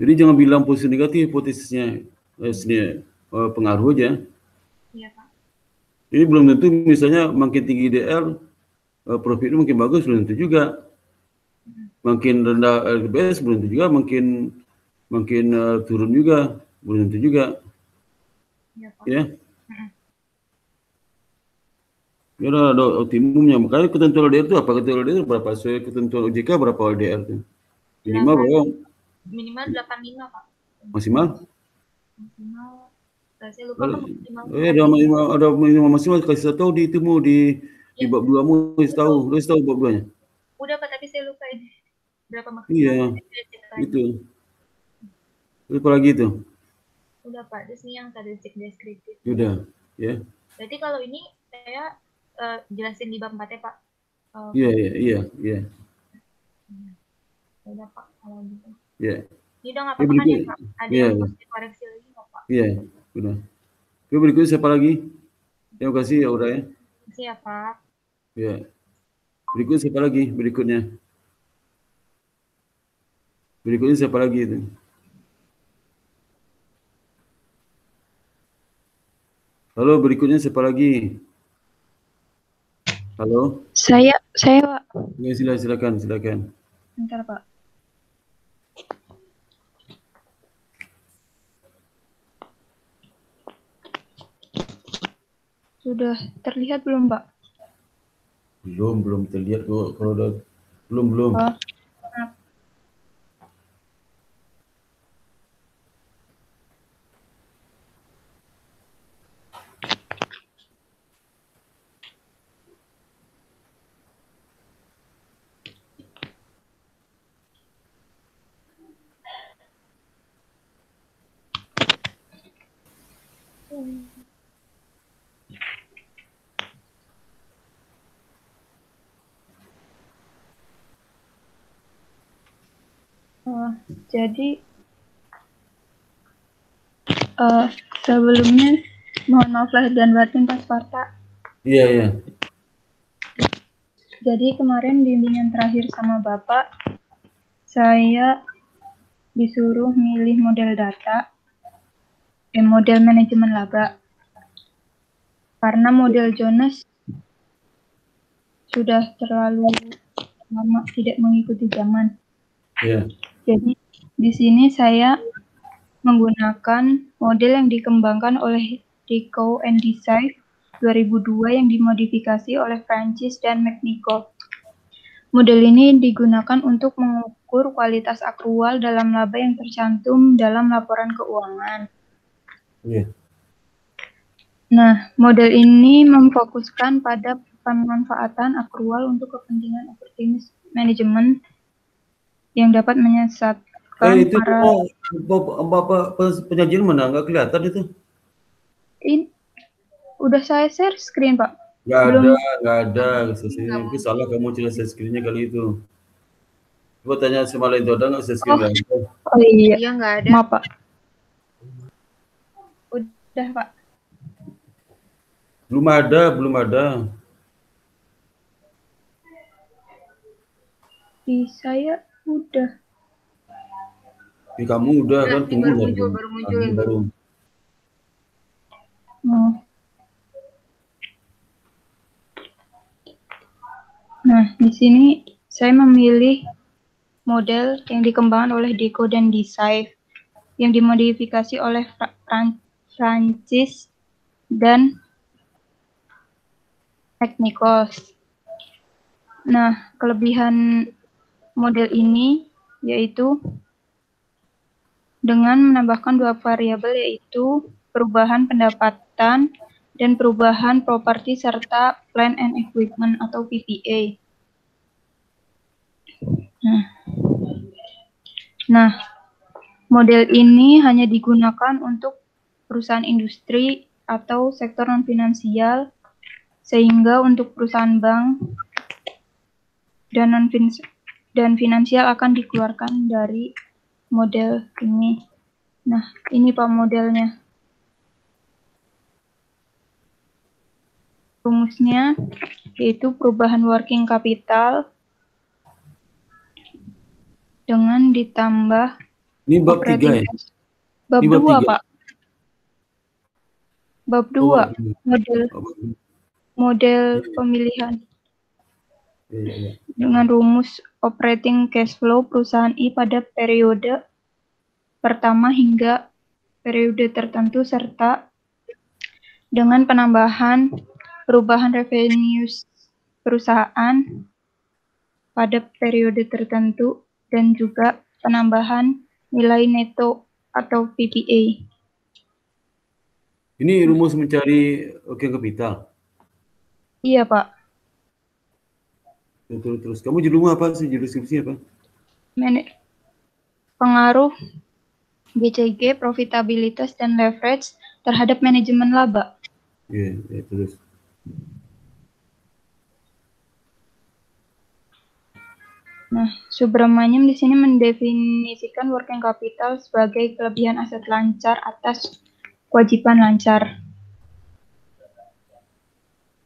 Speaker 1: Jadi jangan bilang positif negatif hipotesisnya. Eh, sini, eh, pengaruh aja.
Speaker 5: Iya Pak.
Speaker 1: Ini belum tentu misalnya makin tinggi DL, eh, profitnya makin bagus, belum tentu juga. Makin rendah LBS, belum tentu juga. Makin makin eh, turun juga, belum tentu juga.
Speaker 5: Iya Pak.
Speaker 1: Ya.
Speaker 5: Mm-mm.
Speaker 1: Ya ada, ada optimumnya. Makanya ketentuan LDR itu apa? Ketentuan LDR itu berapa? Sesuai ketentuan OJK berapa LDR itu? Minimal berapa?
Speaker 5: Minimal 85 Pak.
Speaker 1: Maksimal?
Speaker 5: Maksimal eh, saya lupa kan maksimal.
Speaker 1: Eh, ada minimal, ada minimal maksimal kasih tahu di itu mu di di bab dua mu kasih tahu. Lu kasih tahu bab duanya.
Speaker 5: Udah Pak, tapi saya lupa ini. Berapa maksimal?
Speaker 1: Iya. Itu. Apa lagi itu?
Speaker 5: Udah Pak, terus ini yang statistik deskriptif.
Speaker 1: Sudah, ya.
Speaker 5: Berarti kalau ini saya eh, jelasin di bab 4 ya Pak. Eh,
Speaker 1: Iya, iya, iya, iya.
Speaker 5: Udah Pak, kalau gitu.
Speaker 1: Iya.
Speaker 5: Ini udah nggak
Speaker 1: Ya,
Speaker 5: apa-apa kan ya. Pak? Ada
Speaker 1: Iya,
Speaker 5: yang
Speaker 1: iya.
Speaker 5: harus dikoreksi lagi nggak Pak?
Speaker 1: Iya, sudah. Oke, berikutnya siapa lagi? Terima kasih ya udah ya.
Speaker 5: Makasih ya Pak.
Speaker 1: Ya. Berikut siapa lagi? Berikutnya. Berikutnya siapa lagi itu? Halo, berikutnya siapa lagi? Halo,
Speaker 6: Saya, saya Pak.
Speaker 1: ya, silakan, silakan, silakan.
Speaker 6: Bentar Pak. Sudah terlihat belum Pak?
Speaker 1: Belum, belum terlihat kok. Kalau udah belum, belum.
Speaker 6: Oh. Oh, jadi eh, sebelumnya mohon maaf lahir dan batin Pak Sparta.
Speaker 1: Iya, iya.
Speaker 6: Jadi kemarin bimbingan terakhir sama Bapak, saya disuruh milih model data, eh, model manajemen laba. Karena model Jonas sudah terlalu lama tidak mengikuti zaman.
Speaker 1: Iya.
Speaker 6: Jadi di sini saya menggunakan model yang dikembangkan oleh Rico and Design 2002 yang dimodifikasi oleh Francis dan McNichol. Model ini digunakan untuk mengukur kualitas akrual dalam laba yang tercantum dalam laporan keuangan.
Speaker 1: Iya.
Speaker 6: Nah, model ini memfokuskan pada pemanfaatan akrual untuk kepentingan opportunity management yang dapat menyesatkan
Speaker 1: Eh, itu
Speaker 6: para
Speaker 1: oh, Bapak, Bapak penyajian mana? Nggak kelihatan itu?
Speaker 6: In, udah saya share screen, Pak.
Speaker 1: Nggak
Speaker 6: Belum.
Speaker 1: ada, nggak ada. Mungkin salah kamu cara share screen-nya kali itu. Coba tanya sama lain tuh ada nggak share screen
Speaker 6: Oh.
Speaker 1: lain?
Speaker 6: Oh iya,
Speaker 5: Iya nggak ada.
Speaker 6: maaf Pak. Udah Pak.
Speaker 1: Belum ada, belum ada.
Speaker 6: Di saya udah.
Speaker 1: Di kamu udah
Speaker 5: Udah,
Speaker 1: kan tunggu
Speaker 5: baru
Speaker 1: baru.
Speaker 5: muncul, baru muncul, ini
Speaker 1: baru.
Speaker 6: Oh. Nah, di sini saya memilih model yang dikembangkan oleh Deco dan Desaif yang dimodifikasi oleh Fra- Fran- Francis dan McNichols. Nah, kelebihan model ini yaitu dengan menambahkan dua variabel yaitu perubahan pendapatan dan perubahan properti serta plan and equipment atau PPA. Nah, nah model ini hanya digunakan untuk perusahaan industri atau sektor non finansial sehingga untuk perusahaan bank dan non dan finansial akan dikeluarkan dari model ini. Nah, ini Pak modelnya. Rumusnya yaitu perubahan working capital dengan ditambah
Speaker 1: Ini bab tiga ya?
Speaker 6: operating cash. Bab
Speaker 1: Ini bab
Speaker 6: 2,
Speaker 1: tiga.
Speaker 6: Pak. Bab 2,
Speaker 1: Oh,
Speaker 6: model model pemilihan
Speaker 1: iya, iya, iya.
Speaker 6: dengan rumus operating cash flow perusahaan I pada periode pertama hingga periode tertentu serta dengan penambahan perubahan revenue perusahaan pada periode tertentu dan juga penambahan nilai neto atau PPA.
Speaker 1: Ini rumus mencari working capital.
Speaker 6: Iya, Pak.
Speaker 1: Terus, terus. Kamu judul rumah apa sih? Judul skripsi apa?
Speaker 6: Pengaruh BCG, profitabilitas, dan leverage terhadap manajemen laba.
Speaker 1: Iya, iya, terus.
Speaker 6: Nah, Subramanyam di sini mendefinisikan working capital sebagai kelebihan aset lancar atas kewajiban lancar.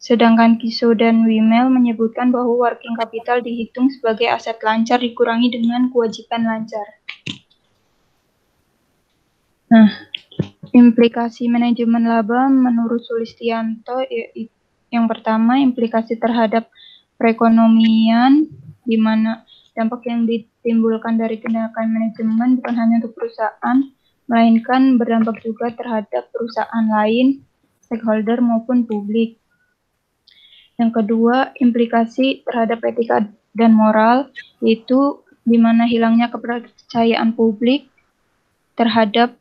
Speaker 6: Sedangkan Kiso dan Wimel menyebutkan bahwa working capital dihitung sebagai aset lancar dikurangi dengan kewajiban lancar. Nah, implikasi manajemen laba menurut Sulistianto yang pertama implikasi terhadap perekonomian di mana dampak yang ditimbulkan dari tindakan manajemen bukan hanya untuk perusahaan melainkan berdampak juga terhadap perusahaan lain, stakeholder maupun publik. Yang kedua, implikasi terhadap etika dan moral yaitu di mana hilangnya kepercayaan publik terhadap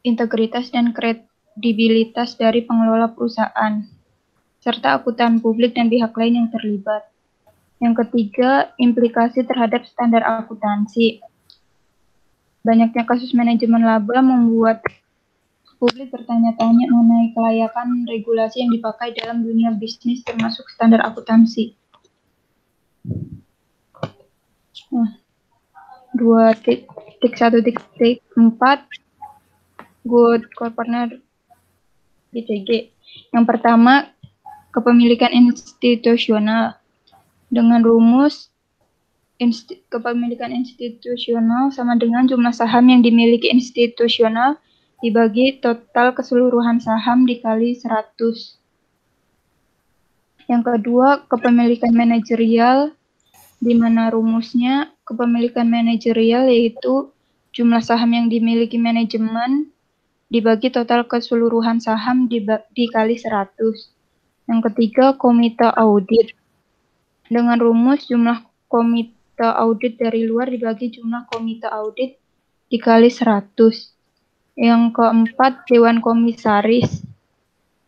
Speaker 6: integritas dan kredibilitas dari pengelola perusahaan, serta akuntan publik dan pihak lain yang terlibat. Yang ketiga, implikasi terhadap standar akuntansi. Banyaknya kasus manajemen laba membuat publik bertanya-tanya mengenai kelayakan regulasi yang dipakai dalam dunia bisnis termasuk standar akuntansi. Nah, dua titik satu titik empat good corporate BCG. Yang pertama, kepemilikan institusional dengan rumus insti- kepemilikan institusional sama dengan jumlah saham yang dimiliki institusional dibagi total keseluruhan saham dikali 100. Yang kedua, kepemilikan manajerial di mana rumusnya kepemilikan manajerial yaitu jumlah saham yang dimiliki manajemen dibagi total keseluruhan saham dikali 100. Yang ketiga, komite audit dengan rumus jumlah komite audit dari luar dibagi jumlah komite audit dikali 100. Yang keempat, dewan komisaris.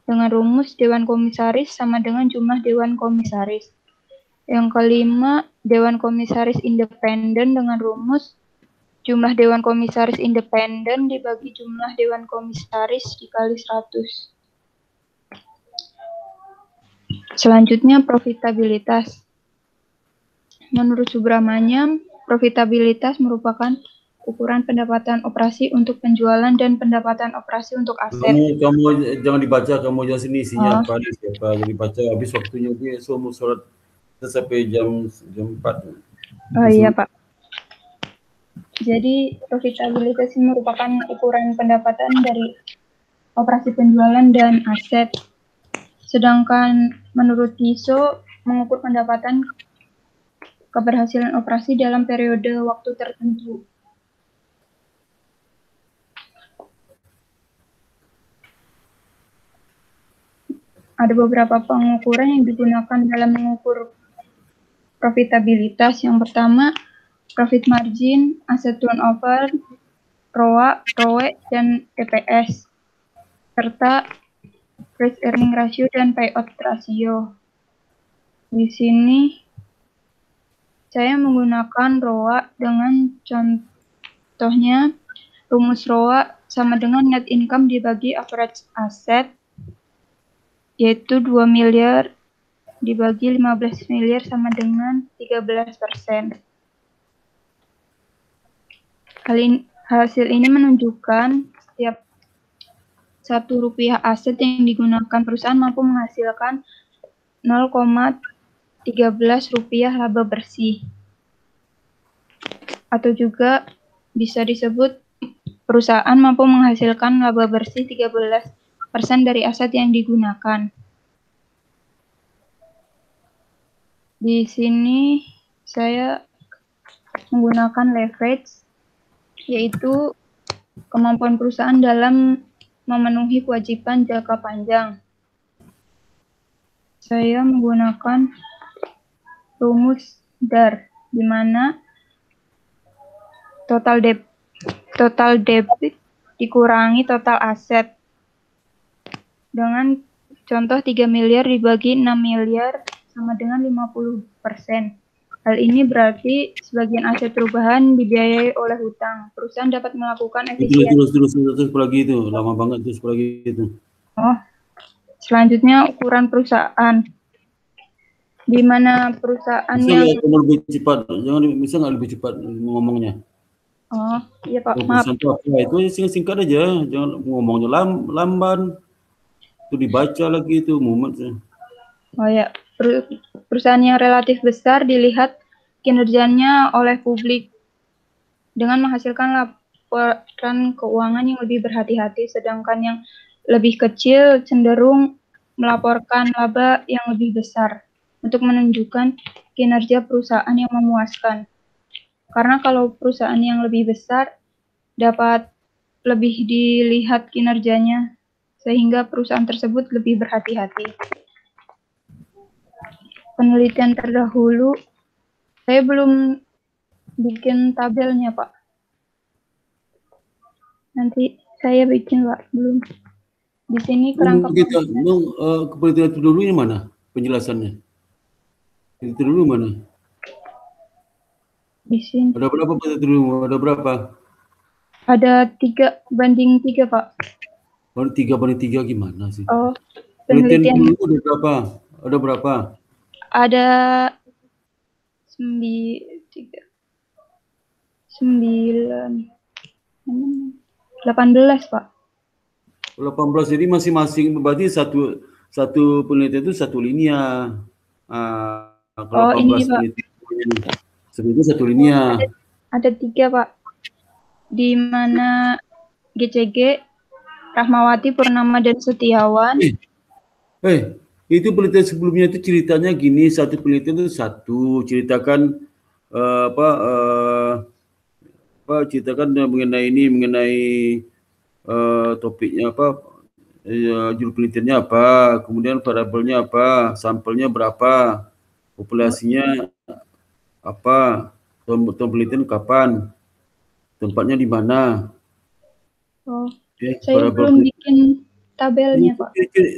Speaker 6: Dengan rumus dewan komisaris sama dengan jumlah dewan komisaris. Yang kelima, dewan komisaris independen dengan rumus jumlah dewan komisaris independen dibagi jumlah dewan komisaris dikali 100. Selanjutnya profitabilitas. menurut Subramanyam, profitabilitas merupakan ukuran pendapatan operasi untuk penjualan dan pendapatan operasi untuk aset.
Speaker 1: Kamu kamu jangan dibaca, kamu jangan sini isinya
Speaker 6: Oh.
Speaker 1: apa nih siapa jadi baca habis waktunya dia semua surat sampai jam jam 4.
Speaker 6: Oh iya Pak. Jadi profitabilitas ini merupakan ukuran pendapatan dari operasi penjualan dan aset. Sedangkan menurut TISO mengukur pendapatan keberhasilan operasi dalam periode waktu tertentu. Ada beberapa pengukuran yang digunakan dalam mengukur profitabilitas. Yang pertama, profit margin, asset turnover, ROA, ROE, dan EPS, serta price earning ratio dan payout ratio. Di sini saya menggunakan ROA dengan contohnya rumus ROA sama dengan net income dibagi average asset yaitu 2 miliar dibagi 15 miliar sama dengan 13 persen. Hal ini- hasil ini menunjukkan setiap satu rupiah aset yang digunakan perusahaan mampu menghasilkan 0,13 rupiah laba bersih. Atau juga bisa disebut perusahaan mampu menghasilkan laba bersih 13% dari aset yang digunakan. Di sini saya menggunakan leverage yaitu kemampuan perusahaan dalam memenuhi kewajiban jangka panjang. Saya menggunakan rumus DAR di mana total deb total debit dikurangi total aset dengan contoh 3 miliar dibagi 6 miliar sama dengan 50 persen. Hal ini berarti sebagian aset perubahan dibiayai oleh hutang. Perusahaan dapat melakukan efisiensi.
Speaker 1: terus terus terus, terus lagi itu lama banget terus lagi itu.
Speaker 6: Oh, selanjutnya ukuran perusahaan. Di mana perusahaan
Speaker 1: Bisa
Speaker 6: yang
Speaker 1: lebih cepat? Jangan bisa nggak lebih cepat ngomongnya?
Speaker 6: Oh, iya Pak, maaf.
Speaker 1: itu singkat singkat aja, jangan ngomongnya lam, lamban. Itu dibaca lagi itu mumet.
Speaker 6: Oh ya, per- perusahaan yang relatif besar dilihat kinerjanya oleh publik dengan menghasilkan laporan keuangan yang lebih berhati-hati, sedangkan yang lebih kecil cenderung melaporkan laba yang lebih besar untuk menunjukkan kinerja perusahaan yang memuaskan. Karena kalau perusahaan yang lebih besar dapat lebih dilihat kinerjanya, sehingga perusahaan tersebut lebih berhati-hati penelitian terdahulu, saya belum bikin tabelnya, Pak. Nanti saya bikin, Pak. Belum. Di sini kerangka
Speaker 1: Kita, mau uh, itu dulu yang mana penjelasannya? Itu dulu mana?
Speaker 6: di sini
Speaker 1: Ada berapa penelitian dulu? Ada berapa?
Speaker 6: ada tiga banding tiga, Pak.
Speaker 1: Baru tiga banding tiga gimana sih?
Speaker 6: Oh,
Speaker 1: Penelitian
Speaker 6: penelitian
Speaker 1: dulu ada berapa? Ada berapa?
Speaker 6: ada tiga sembilan delapan belas, Pak.
Speaker 1: 18 jadi masing-masing berarti satu satu penelitian itu satu linia. Ah, kalau
Speaker 6: Oh, ini, Pak.
Speaker 1: sebenarnya satu linia.
Speaker 6: Ada tiga, Pak. Di mana GCG, Rahmawati, Purnama, dan Setiawan.
Speaker 1: Eh, itu penelitian sebelumnya itu ceritanya gini, satu penelitian itu satu ceritakan eh, apa eh, apa ceritakan mengenai ini mengenai eh, topiknya apa eh, judul penelitiannya apa, kemudian variabelnya apa, sampelnya berapa, populasinya apa, tahun penelitian kapan, tempatnya di mana,
Speaker 6: Oh,
Speaker 1: ya,
Speaker 6: saya belum bikin tabelnya, Pak.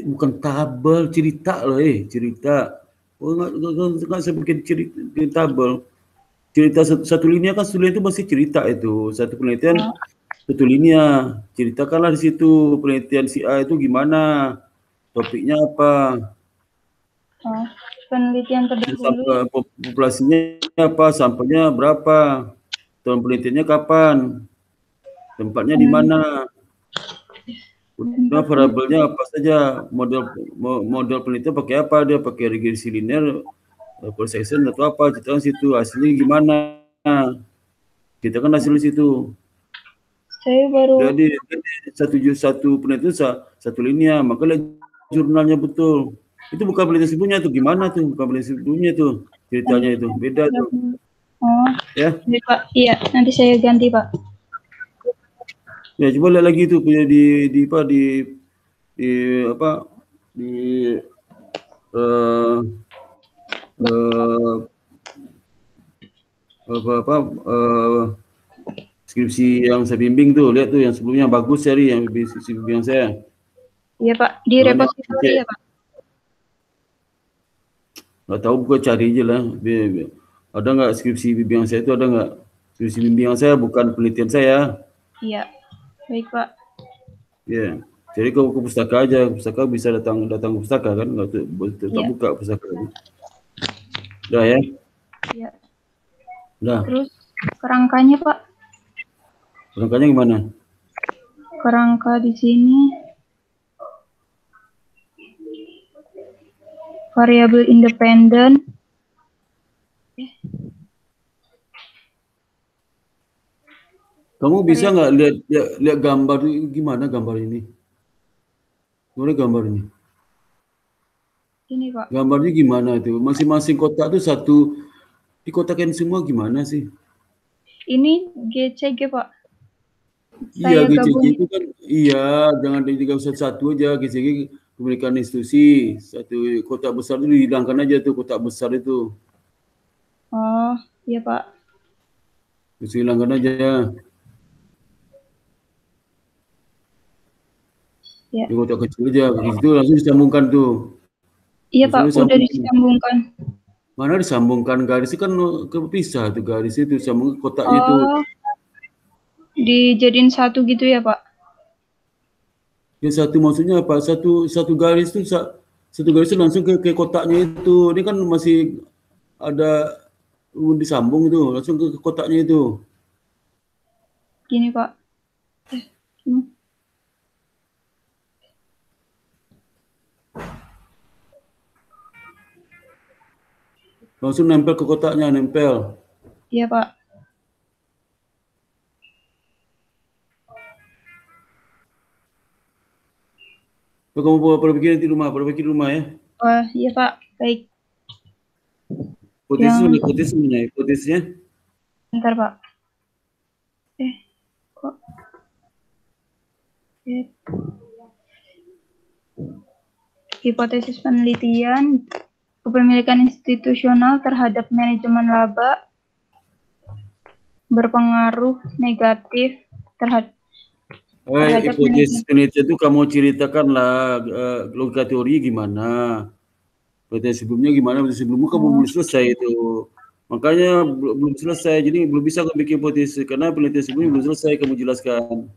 Speaker 1: Bukan tabel, cerita loh eh, cerita. Oh, enggak, enggak, enggak, enggak saya bikin cerita, bikin tabel. Cerita satu, satu linia kan satu linia itu masih cerita itu. Satu penelitian satu linia. Ceritakanlah di situ penelitian si A itu gimana, topiknya apa.
Speaker 6: Oh, penelitian terdahulu.
Speaker 1: Populasinya apa? Sampelnya berapa? Tahun penelitiannya kapan? Tempatnya di mana? Nah, variabelnya apa saja? Model mo- model penelitian pakai apa? Dia pakai regresi linear, procession atau apa? Kita kan situ hasilnya gimana? Kita kan hasil di situ.
Speaker 6: Saya baru
Speaker 1: Jadi satu satu penelitian sa- satu linear, maka lihat jurnalnya betul. Itu bukan penelitian sebelumnya tuh gimana tuh? Bukan penelitian sebelumnya tuh ceritanya itu beda tuh.
Speaker 6: Oh,
Speaker 1: Ya.
Speaker 6: Pak. Iya, nanti saya ganti, Pak.
Speaker 1: Ya coba lihat lagi tuh punya di di apa di di apa di eh eh, apa apa eh, skripsi yang saya bimbing tuh lihat tuh yang sebelumnya bagus cari yang skripsi bimbingan saya
Speaker 6: Iya, Pak. Di
Speaker 1: oke.
Speaker 6: ya, Pak.
Speaker 1: nggak tahu buka cari aja lah ada nggak skripsi bimbingan saya itu ada nggak skripsi bimbingan saya bukan penelitian saya
Speaker 6: Iya. Baik, Pak.
Speaker 1: ya jadi kau ke pustaka aja pustaka bisa datang datang ke pustaka kan nggak tuh tetap
Speaker 6: Iya.
Speaker 1: buka pustaka udah ya
Speaker 6: Iya.
Speaker 1: udah
Speaker 6: Terus kerangkanya, Pak.
Speaker 1: Rangkanya gimana?
Speaker 6: Kerangka di sini variabel independen.
Speaker 1: Kamu bisa nggak lihat, lihat lihat gambar ini gimana gambar ini? Gimana gambar ini?
Speaker 6: Ini, Pak.
Speaker 1: Gambarnya gimana itu? Masing-masing kotak itu satu dikotakin semua gimana sih?
Speaker 6: Ini GCG, Pak.
Speaker 1: Iya,
Speaker 6: Saya
Speaker 1: GCG
Speaker 6: gabung.
Speaker 1: itu kan iya, jangan dijadikan satu-satu aja GCG pemilikan institusi. Satu kotak besar itu dihilangkan aja tuh kotak besar itu.
Speaker 6: Oh, iya, Pak.
Speaker 1: Terus hilangkan aja.
Speaker 6: Ya.
Speaker 1: Di kotak kecil aja, itu langsung disambungkan tuh.
Speaker 6: Iya, Pak.
Speaker 1: Langsung
Speaker 6: Udah
Speaker 1: disambungkan. Mana disambungkan garis kan kepisah tuh garis itu sambung kotaknya itu.
Speaker 6: Oh, dijadiin satu gitu ya, Pak?
Speaker 1: Yang satu maksudnya apa? Satu satu garis itu sa- satu garis itu langsung ke, ke kotaknya itu. Ini kan masih ada disambung itu langsung ke, ke kotaknya itu.
Speaker 6: Gini, Pak. Eh, hmm.
Speaker 1: Langsung nempel ke kotaknya, nempel.
Speaker 6: Iya, Pak.
Speaker 1: Kamu bawa perbaiki nanti rumah, perbaiki rumah ya.
Speaker 6: Oh, iya, Pak. Baik.
Speaker 1: Hipotesis
Speaker 6: Yang-
Speaker 1: mana? Hipotesis mana? Hipotesisnya?
Speaker 6: Bentar, Pak. Eh, kok? Eh. Hipotesis penelitian kepemilikan institusional terhadap manajemen laba berpengaruh negatif terhadap
Speaker 1: Eh,
Speaker 6: Terhadap
Speaker 1: hipotesis penelitian itu kamu ceritakan lah eh, logika teori gimana. Hipotesis sebelumnya gimana? Hipotesis sebelumnya kamu belum selesai itu. Makanya belum selesai. Jadi belum bisa kamu bikin hipotesis karena penelitian sebelumnya belum selesai kamu jelaskan.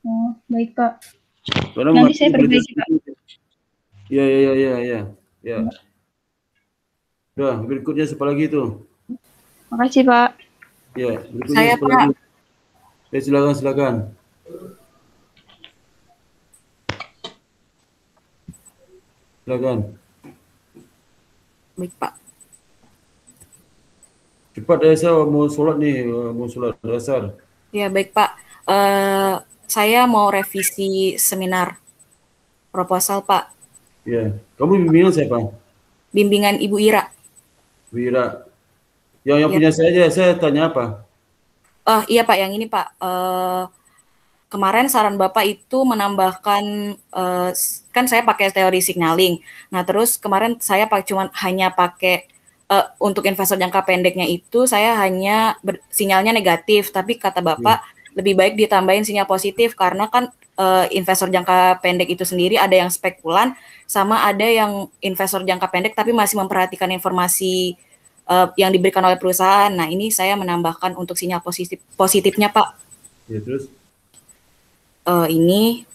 Speaker 6: Oh, baik, Pak.
Speaker 1: Karena
Speaker 6: Nanti saya perbaiki, Pak.
Speaker 1: Iya, iya, iya, iya, iya. Ya. Udah, berikutnya siapa lagi itu?
Speaker 6: Makasih, Pak.
Speaker 1: Ya, berikutnya
Speaker 7: Saya,
Speaker 1: siapa
Speaker 7: Pak.
Speaker 1: lagi? Ya, silakan, silakan. Silakan.
Speaker 7: Baik, Pak.
Speaker 1: Cepat ya, saya mau sholat nih, mau sholat dasar.
Speaker 7: Ya, baik, Pak. Eh, saya mau revisi seminar proposal, Pak.
Speaker 1: Ya, kamu bimbingan siapa?
Speaker 7: Bimbingan Ibu Ira.
Speaker 1: Wira. Yang yang
Speaker 7: Ya.
Speaker 1: punya saya aja, saya tanya apa?
Speaker 7: Oh, iya, Pak, yang ini, Pak. Eh, kemarin saran Bapak itu menambahkan s- kan saya pakai teori signaling. Nah, terus kemarin saya pak cuman hanya pakai eh, untuk investor jangka pendeknya itu saya hanya ber- sinyalnya negatif, tapi kata Bapak lebih baik ditambahin sinyal positif karena kan eh, investor jangka pendek itu sendiri ada yang spekulan sama ada yang investor jangka pendek tapi masih memperhatikan informasi eh, yang diberikan oleh perusahaan. Nah, ini saya menambahkan untuk sinyal positif positifnya, Pak.
Speaker 1: Ya, terus?
Speaker 7: Eh, ini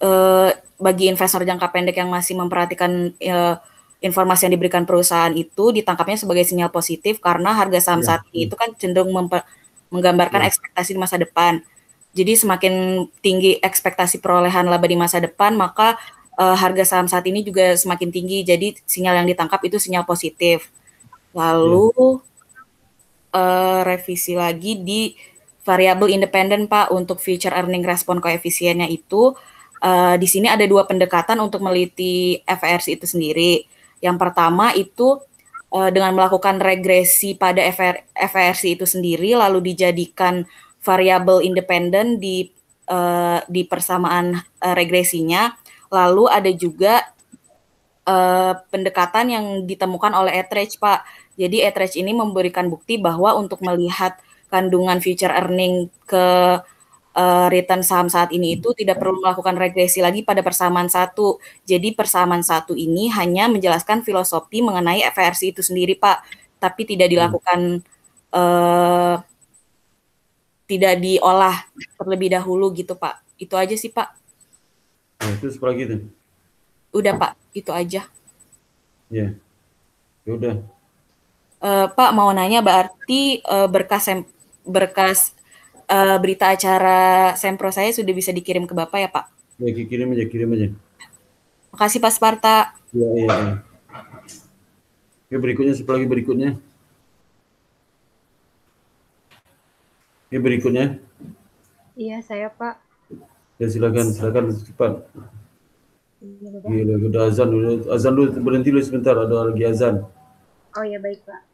Speaker 7: eh bagi investor jangka pendek yang masih memperhatikan uh, informasi yang diberikan perusahaan itu ditangkapnya sebagai sinyal positif karena harga saham ya. saat ini itu kan cenderung menggambarkan ya. ekspektasi di masa depan. Jadi semakin tinggi ekspektasi perolehan laba di masa depan, maka uh, harga saham saat ini juga semakin tinggi. Jadi sinyal yang ditangkap itu sinyal positif. Lalu ya. uh, revisi lagi di variabel independen Pak untuk future earning respon koefisiennya itu uh, di sini ada dua pendekatan untuk meliti FRC itu sendiri. Yang pertama itu uh, dengan melakukan regresi pada FR, FRC itu sendiri lalu dijadikan variabel independen di uh, di persamaan uh, regresinya. Lalu ada juga uh, pendekatan yang ditemukan oleh Etrich, Pak. Jadi Etrich ini memberikan bukti bahwa untuk melihat kandungan future earning ke uh, return saham saat ini itu tidak perlu melakukan regresi lagi pada persamaan satu. Jadi persamaan satu ini hanya menjelaskan filosofi mengenai FRC itu sendiri, Pak, tapi tidak dilakukan uh, tidak diolah terlebih dahulu gitu Pak. Itu aja sih Pak.
Speaker 1: Nah, itu seperti itu.
Speaker 7: Udah Pak, itu aja.
Speaker 1: Ya, ya udah.
Speaker 7: Uh, Pak mau nanya berarti uh, berkas berkas uh, berita acara sempro saya sudah bisa dikirim ke Bapak ya Pak?
Speaker 1: Ya kirim aja, kirim aja.
Speaker 7: Makasih Pak Sparta.
Speaker 1: Ya, ya, ya. Oke, berikutnya, setelah lagi berikutnya. Oke, berikutnya.
Speaker 5: Iya, saya Pak.
Speaker 1: Ya silakan, silakan cepat. Iya, udah azan dulu. Azan dulu berhenti dulu sebentar, ada lagi azan.
Speaker 5: Oh ya baik Pak.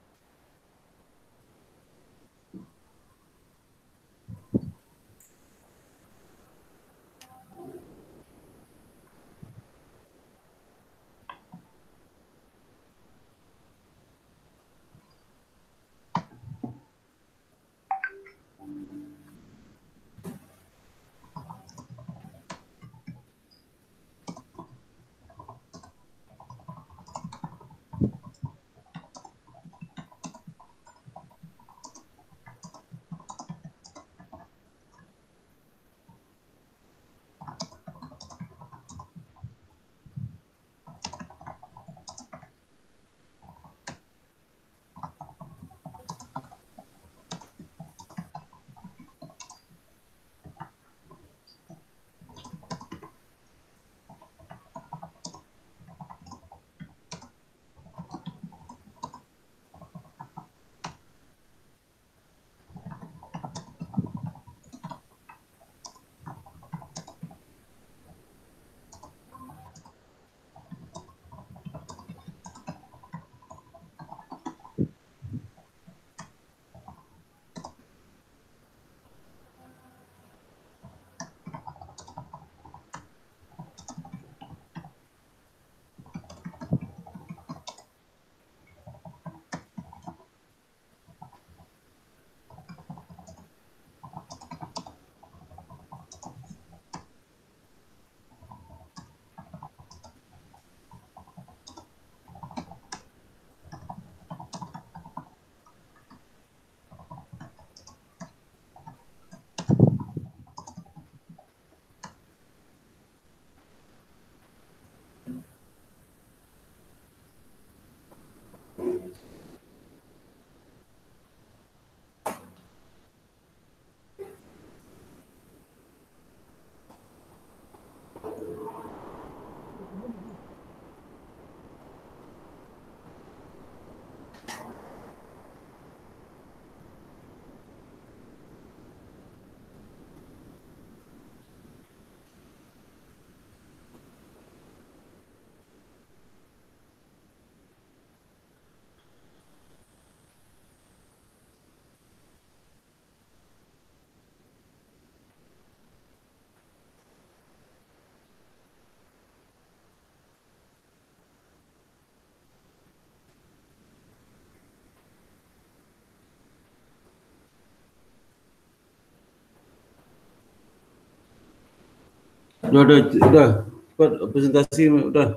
Speaker 1: Udah, udah, udah. Cepat presentasi udah.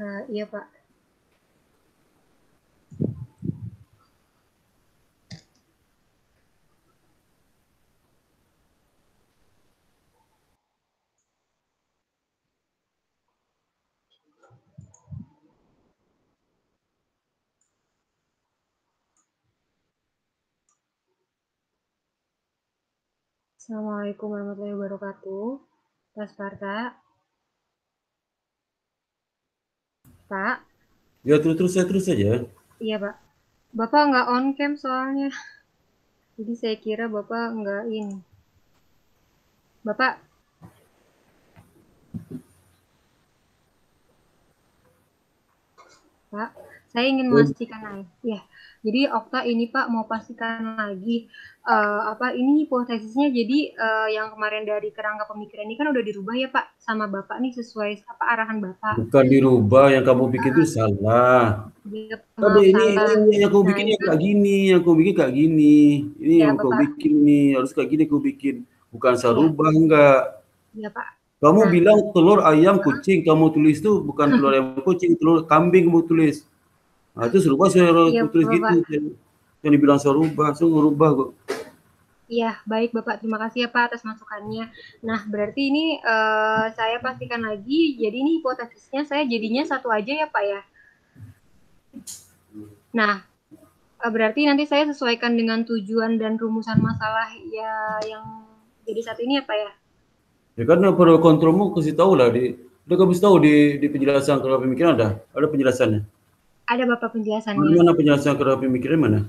Speaker 5: Uh, iya, Pak.
Speaker 8: Assalamualaikum warahmatullahi wabarakatuh. Pak Sparta. Pak,
Speaker 1: Ya terus terus saya terus saja.
Speaker 8: iya Pak. Bapak nggak on cam soalnya. Jadi saya kira Bapak nggak ini. Bapak. Pak, saya ingin memastikan lagi. Ya, jadi Okta ini Pak mau pastikan lagi eh, apa ini hipotesisnya jadi eh, yang kemarin dari kerangka pemikiran ini kan udah dirubah ya Pak sama Bapak nih sesuai apa arahan Bapak.
Speaker 1: Bukan dirubah yang kamu bikin itu salah.
Speaker 8: Dia
Speaker 1: Tapi
Speaker 8: maaf,
Speaker 1: ini, ini yang aku
Speaker 8: Nah,
Speaker 1: bikin yang kayak gini, yang aku bikin kayak gini. Ini
Speaker 8: Ya,
Speaker 1: yang
Speaker 8: Bapak.
Speaker 1: bikin ini harus kayak gini aku bikin. Bukan saya
Speaker 8: Ya.
Speaker 1: rubah enggak.
Speaker 8: Ya Pak.
Speaker 1: Kamu
Speaker 8: Nah.
Speaker 1: bilang telur ayam kucing kamu tulis tuh bukan telur [laughs] ayam kucing, telur kambing kamu tulis. Nah, itu serubah saya
Speaker 8: Iya,
Speaker 1: tulis gitu. Yang dibilang saya rubah, saya ngerubah kok.
Speaker 8: Iya, baik Bapak. Terima kasih ya Pak atas masukannya. Nah, berarti ini eh, saya pastikan lagi. Jadi ini hipotesisnya saya jadinya satu aja ya Pak ya. Nah, eh, berarti nanti saya sesuaikan dengan tujuan dan rumusan masalah ya yang jadi satu ini ya Pak ya.
Speaker 1: Ya kan pro kontrolmu kasih tahu lah di udah kamu tahu di di penjelasan kerangka pemikiran ada ada penjelasannya.
Speaker 8: Ada Bapak
Speaker 1: Di
Speaker 8: penjelasannya.
Speaker 1: mana penjelasan kerangka pemikiran mana?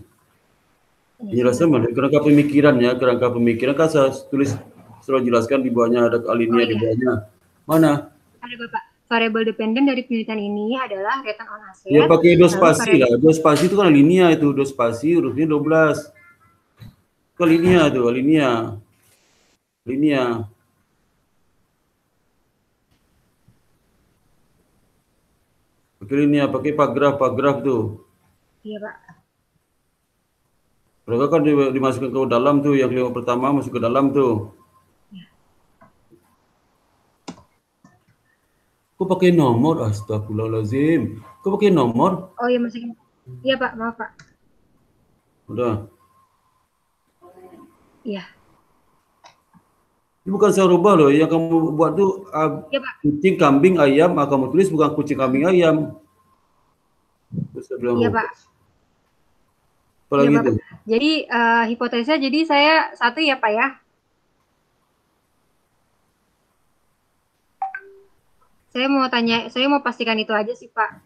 Speaker 1: Penjelasan mana? Kerangka pemikirannya, kerangka pemikiran kan saya tulis selalu jelaskan di bawahnya ada alinea
Speaker 8: Oh,
Speaker 1: di
Speaker 8: iya.
Speaker 1: bawahnya. Mana?
Speaker 8: Ada Bapak. Variabel dependen dari penelitian ini adalah return on asset.
Speaker 1: Ya pakai spasi
Speaker 8: variabel-
Speaker 1: lah. Dua spasi itu kan alinea itu, dua spasi hurufnya 12. Itu alinea tuh, alinea. Alinea. Alinea, pakai paragraf, paragraf tuh.
Speaker 8: Iya Pak.
Speaker 1: Mereka kan di- dimasukkan ke dalam tuh, yang kelima pertama masuk ke dalam tuh. Kok pakai nomor? Astagfirullahaladzim. Kok pakai nomor?
Speaker 8: Oh iya masih. Iya Pak, maaf Pak.
Speaker 1: Udah.
Speaker 8: Iya.
Speaker 1: Ini bukan saya rubah loh. Yang kamu buat tuh ah,
Speaker 8: Iya Pak.
Speaker 1: kucing, kambing, ayam. Ah, kamu tulis bukan kucing, kambing, ayam. Terus saya bilang,
Speaker 8: Iya
Speaker 1: oh,
Speaker 8: Pak.
Speaker 1: apa lagi
Speaker 8: Iya,
Speaker 1: tuh?
Speaker 8: Jadi eh, hipotesa jadi saya satu ya Pak ya. Saya mau tanya, saya mau pastikan itu aja sih Pak.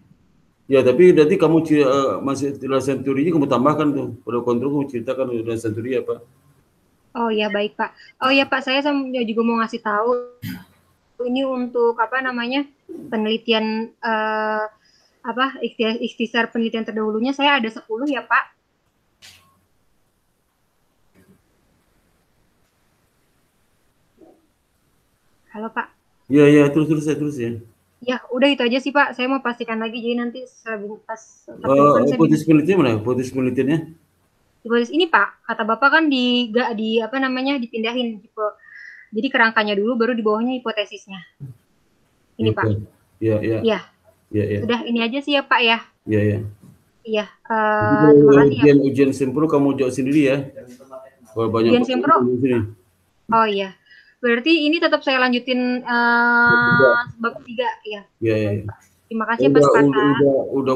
Speaker 1: Ya, tapi nanti kamu eh, masih nilai senturinya kamu tambahkan tuh. Pada kontrol kamu ceritakan nilai senturi apa.
Speaker 8: Oh ya baik Pak. Oh ya Pak, saya sam- juga mau ngasih tahu ini untuk apa namanya penelitian eh, apa ikhti- ikhtisar penelitian terdahulunya saya ada 10 ya Pak. Halo Pak.
Speaker 1: Iya, iya, terus terus saya terus ya.
Speaker 8: Ya, udah itu aja sih Pak. Saya mau pastikan lagi jadi nanti pas tapi
Speaker 1: Eh, hipotesis penelitian mana? Hipotesis penelitiannya?
Speaker 8: Hipotesis ini Pak, kata Bapak kan di gak di apa namanya dipindahin gitu. Jadi kerangkanya dulu baru di bawahnya hipotesisnya. Ini Pak.
Speaker 1: Iya, iya.
Speaker 8: Iya.
Speaker 1: Iya, iya.
Speaker 8: Udah ini aja sih ya Pak ya.
Speaker 1: Iya, iya.
Speaker 8: Iya.
Speaker 1: Jadi
Speaker 8: eh, terima kasih ya.
Speaker 1: ujian ujian sempro kamu jawab sendiri ya. Kalau banyak
Speaker 8: Ujian
Speaker 1: sini.
Speaker 8: Oh iya. Berarti ini tetap saya lanjutin eh, bab tiga ya.
Speaker 1: Iya, iya. iya.
Speaker 8: Terima kasih Pak
Speaker 1: Udah,
Speaker 8: Sparta.
Speaker 1: udah, udah, udah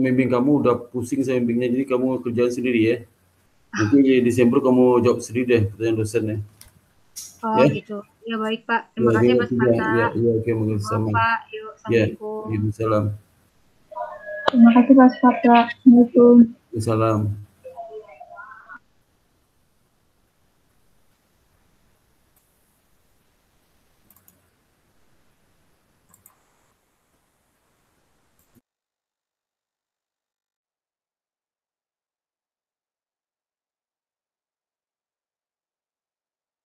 Speaker 1: membimbing kamu udah pusing saya membimbingnya jadi kamu kerjain sendiri ya. Nanti di Desember kamu jawab sendiri deh pertanyaan dosennya.
Speaker 8: Oh
Speaker 1: ya.
Speaker 8: gitu. Ya baik Pak. Terima
Speaker 1: Ya,
Speaker 8: kasih
Speaker 1: ya,
Speaker 8: Pak
Speaker 1: ya, ya, ya, oke, mungkin
Speaker 8: Maaf
Speaker 1: sama.
Speaker 8: Pak. Yuk,
Speaker 1: Ya,
Speaker 8: Assalamualaikum.
Speaker 1: Waalaikumsalam.
Speaker 6: Terima kasih Pak Sparta. Assalamualaikum.
Speaker 1: Waalaikumsalam.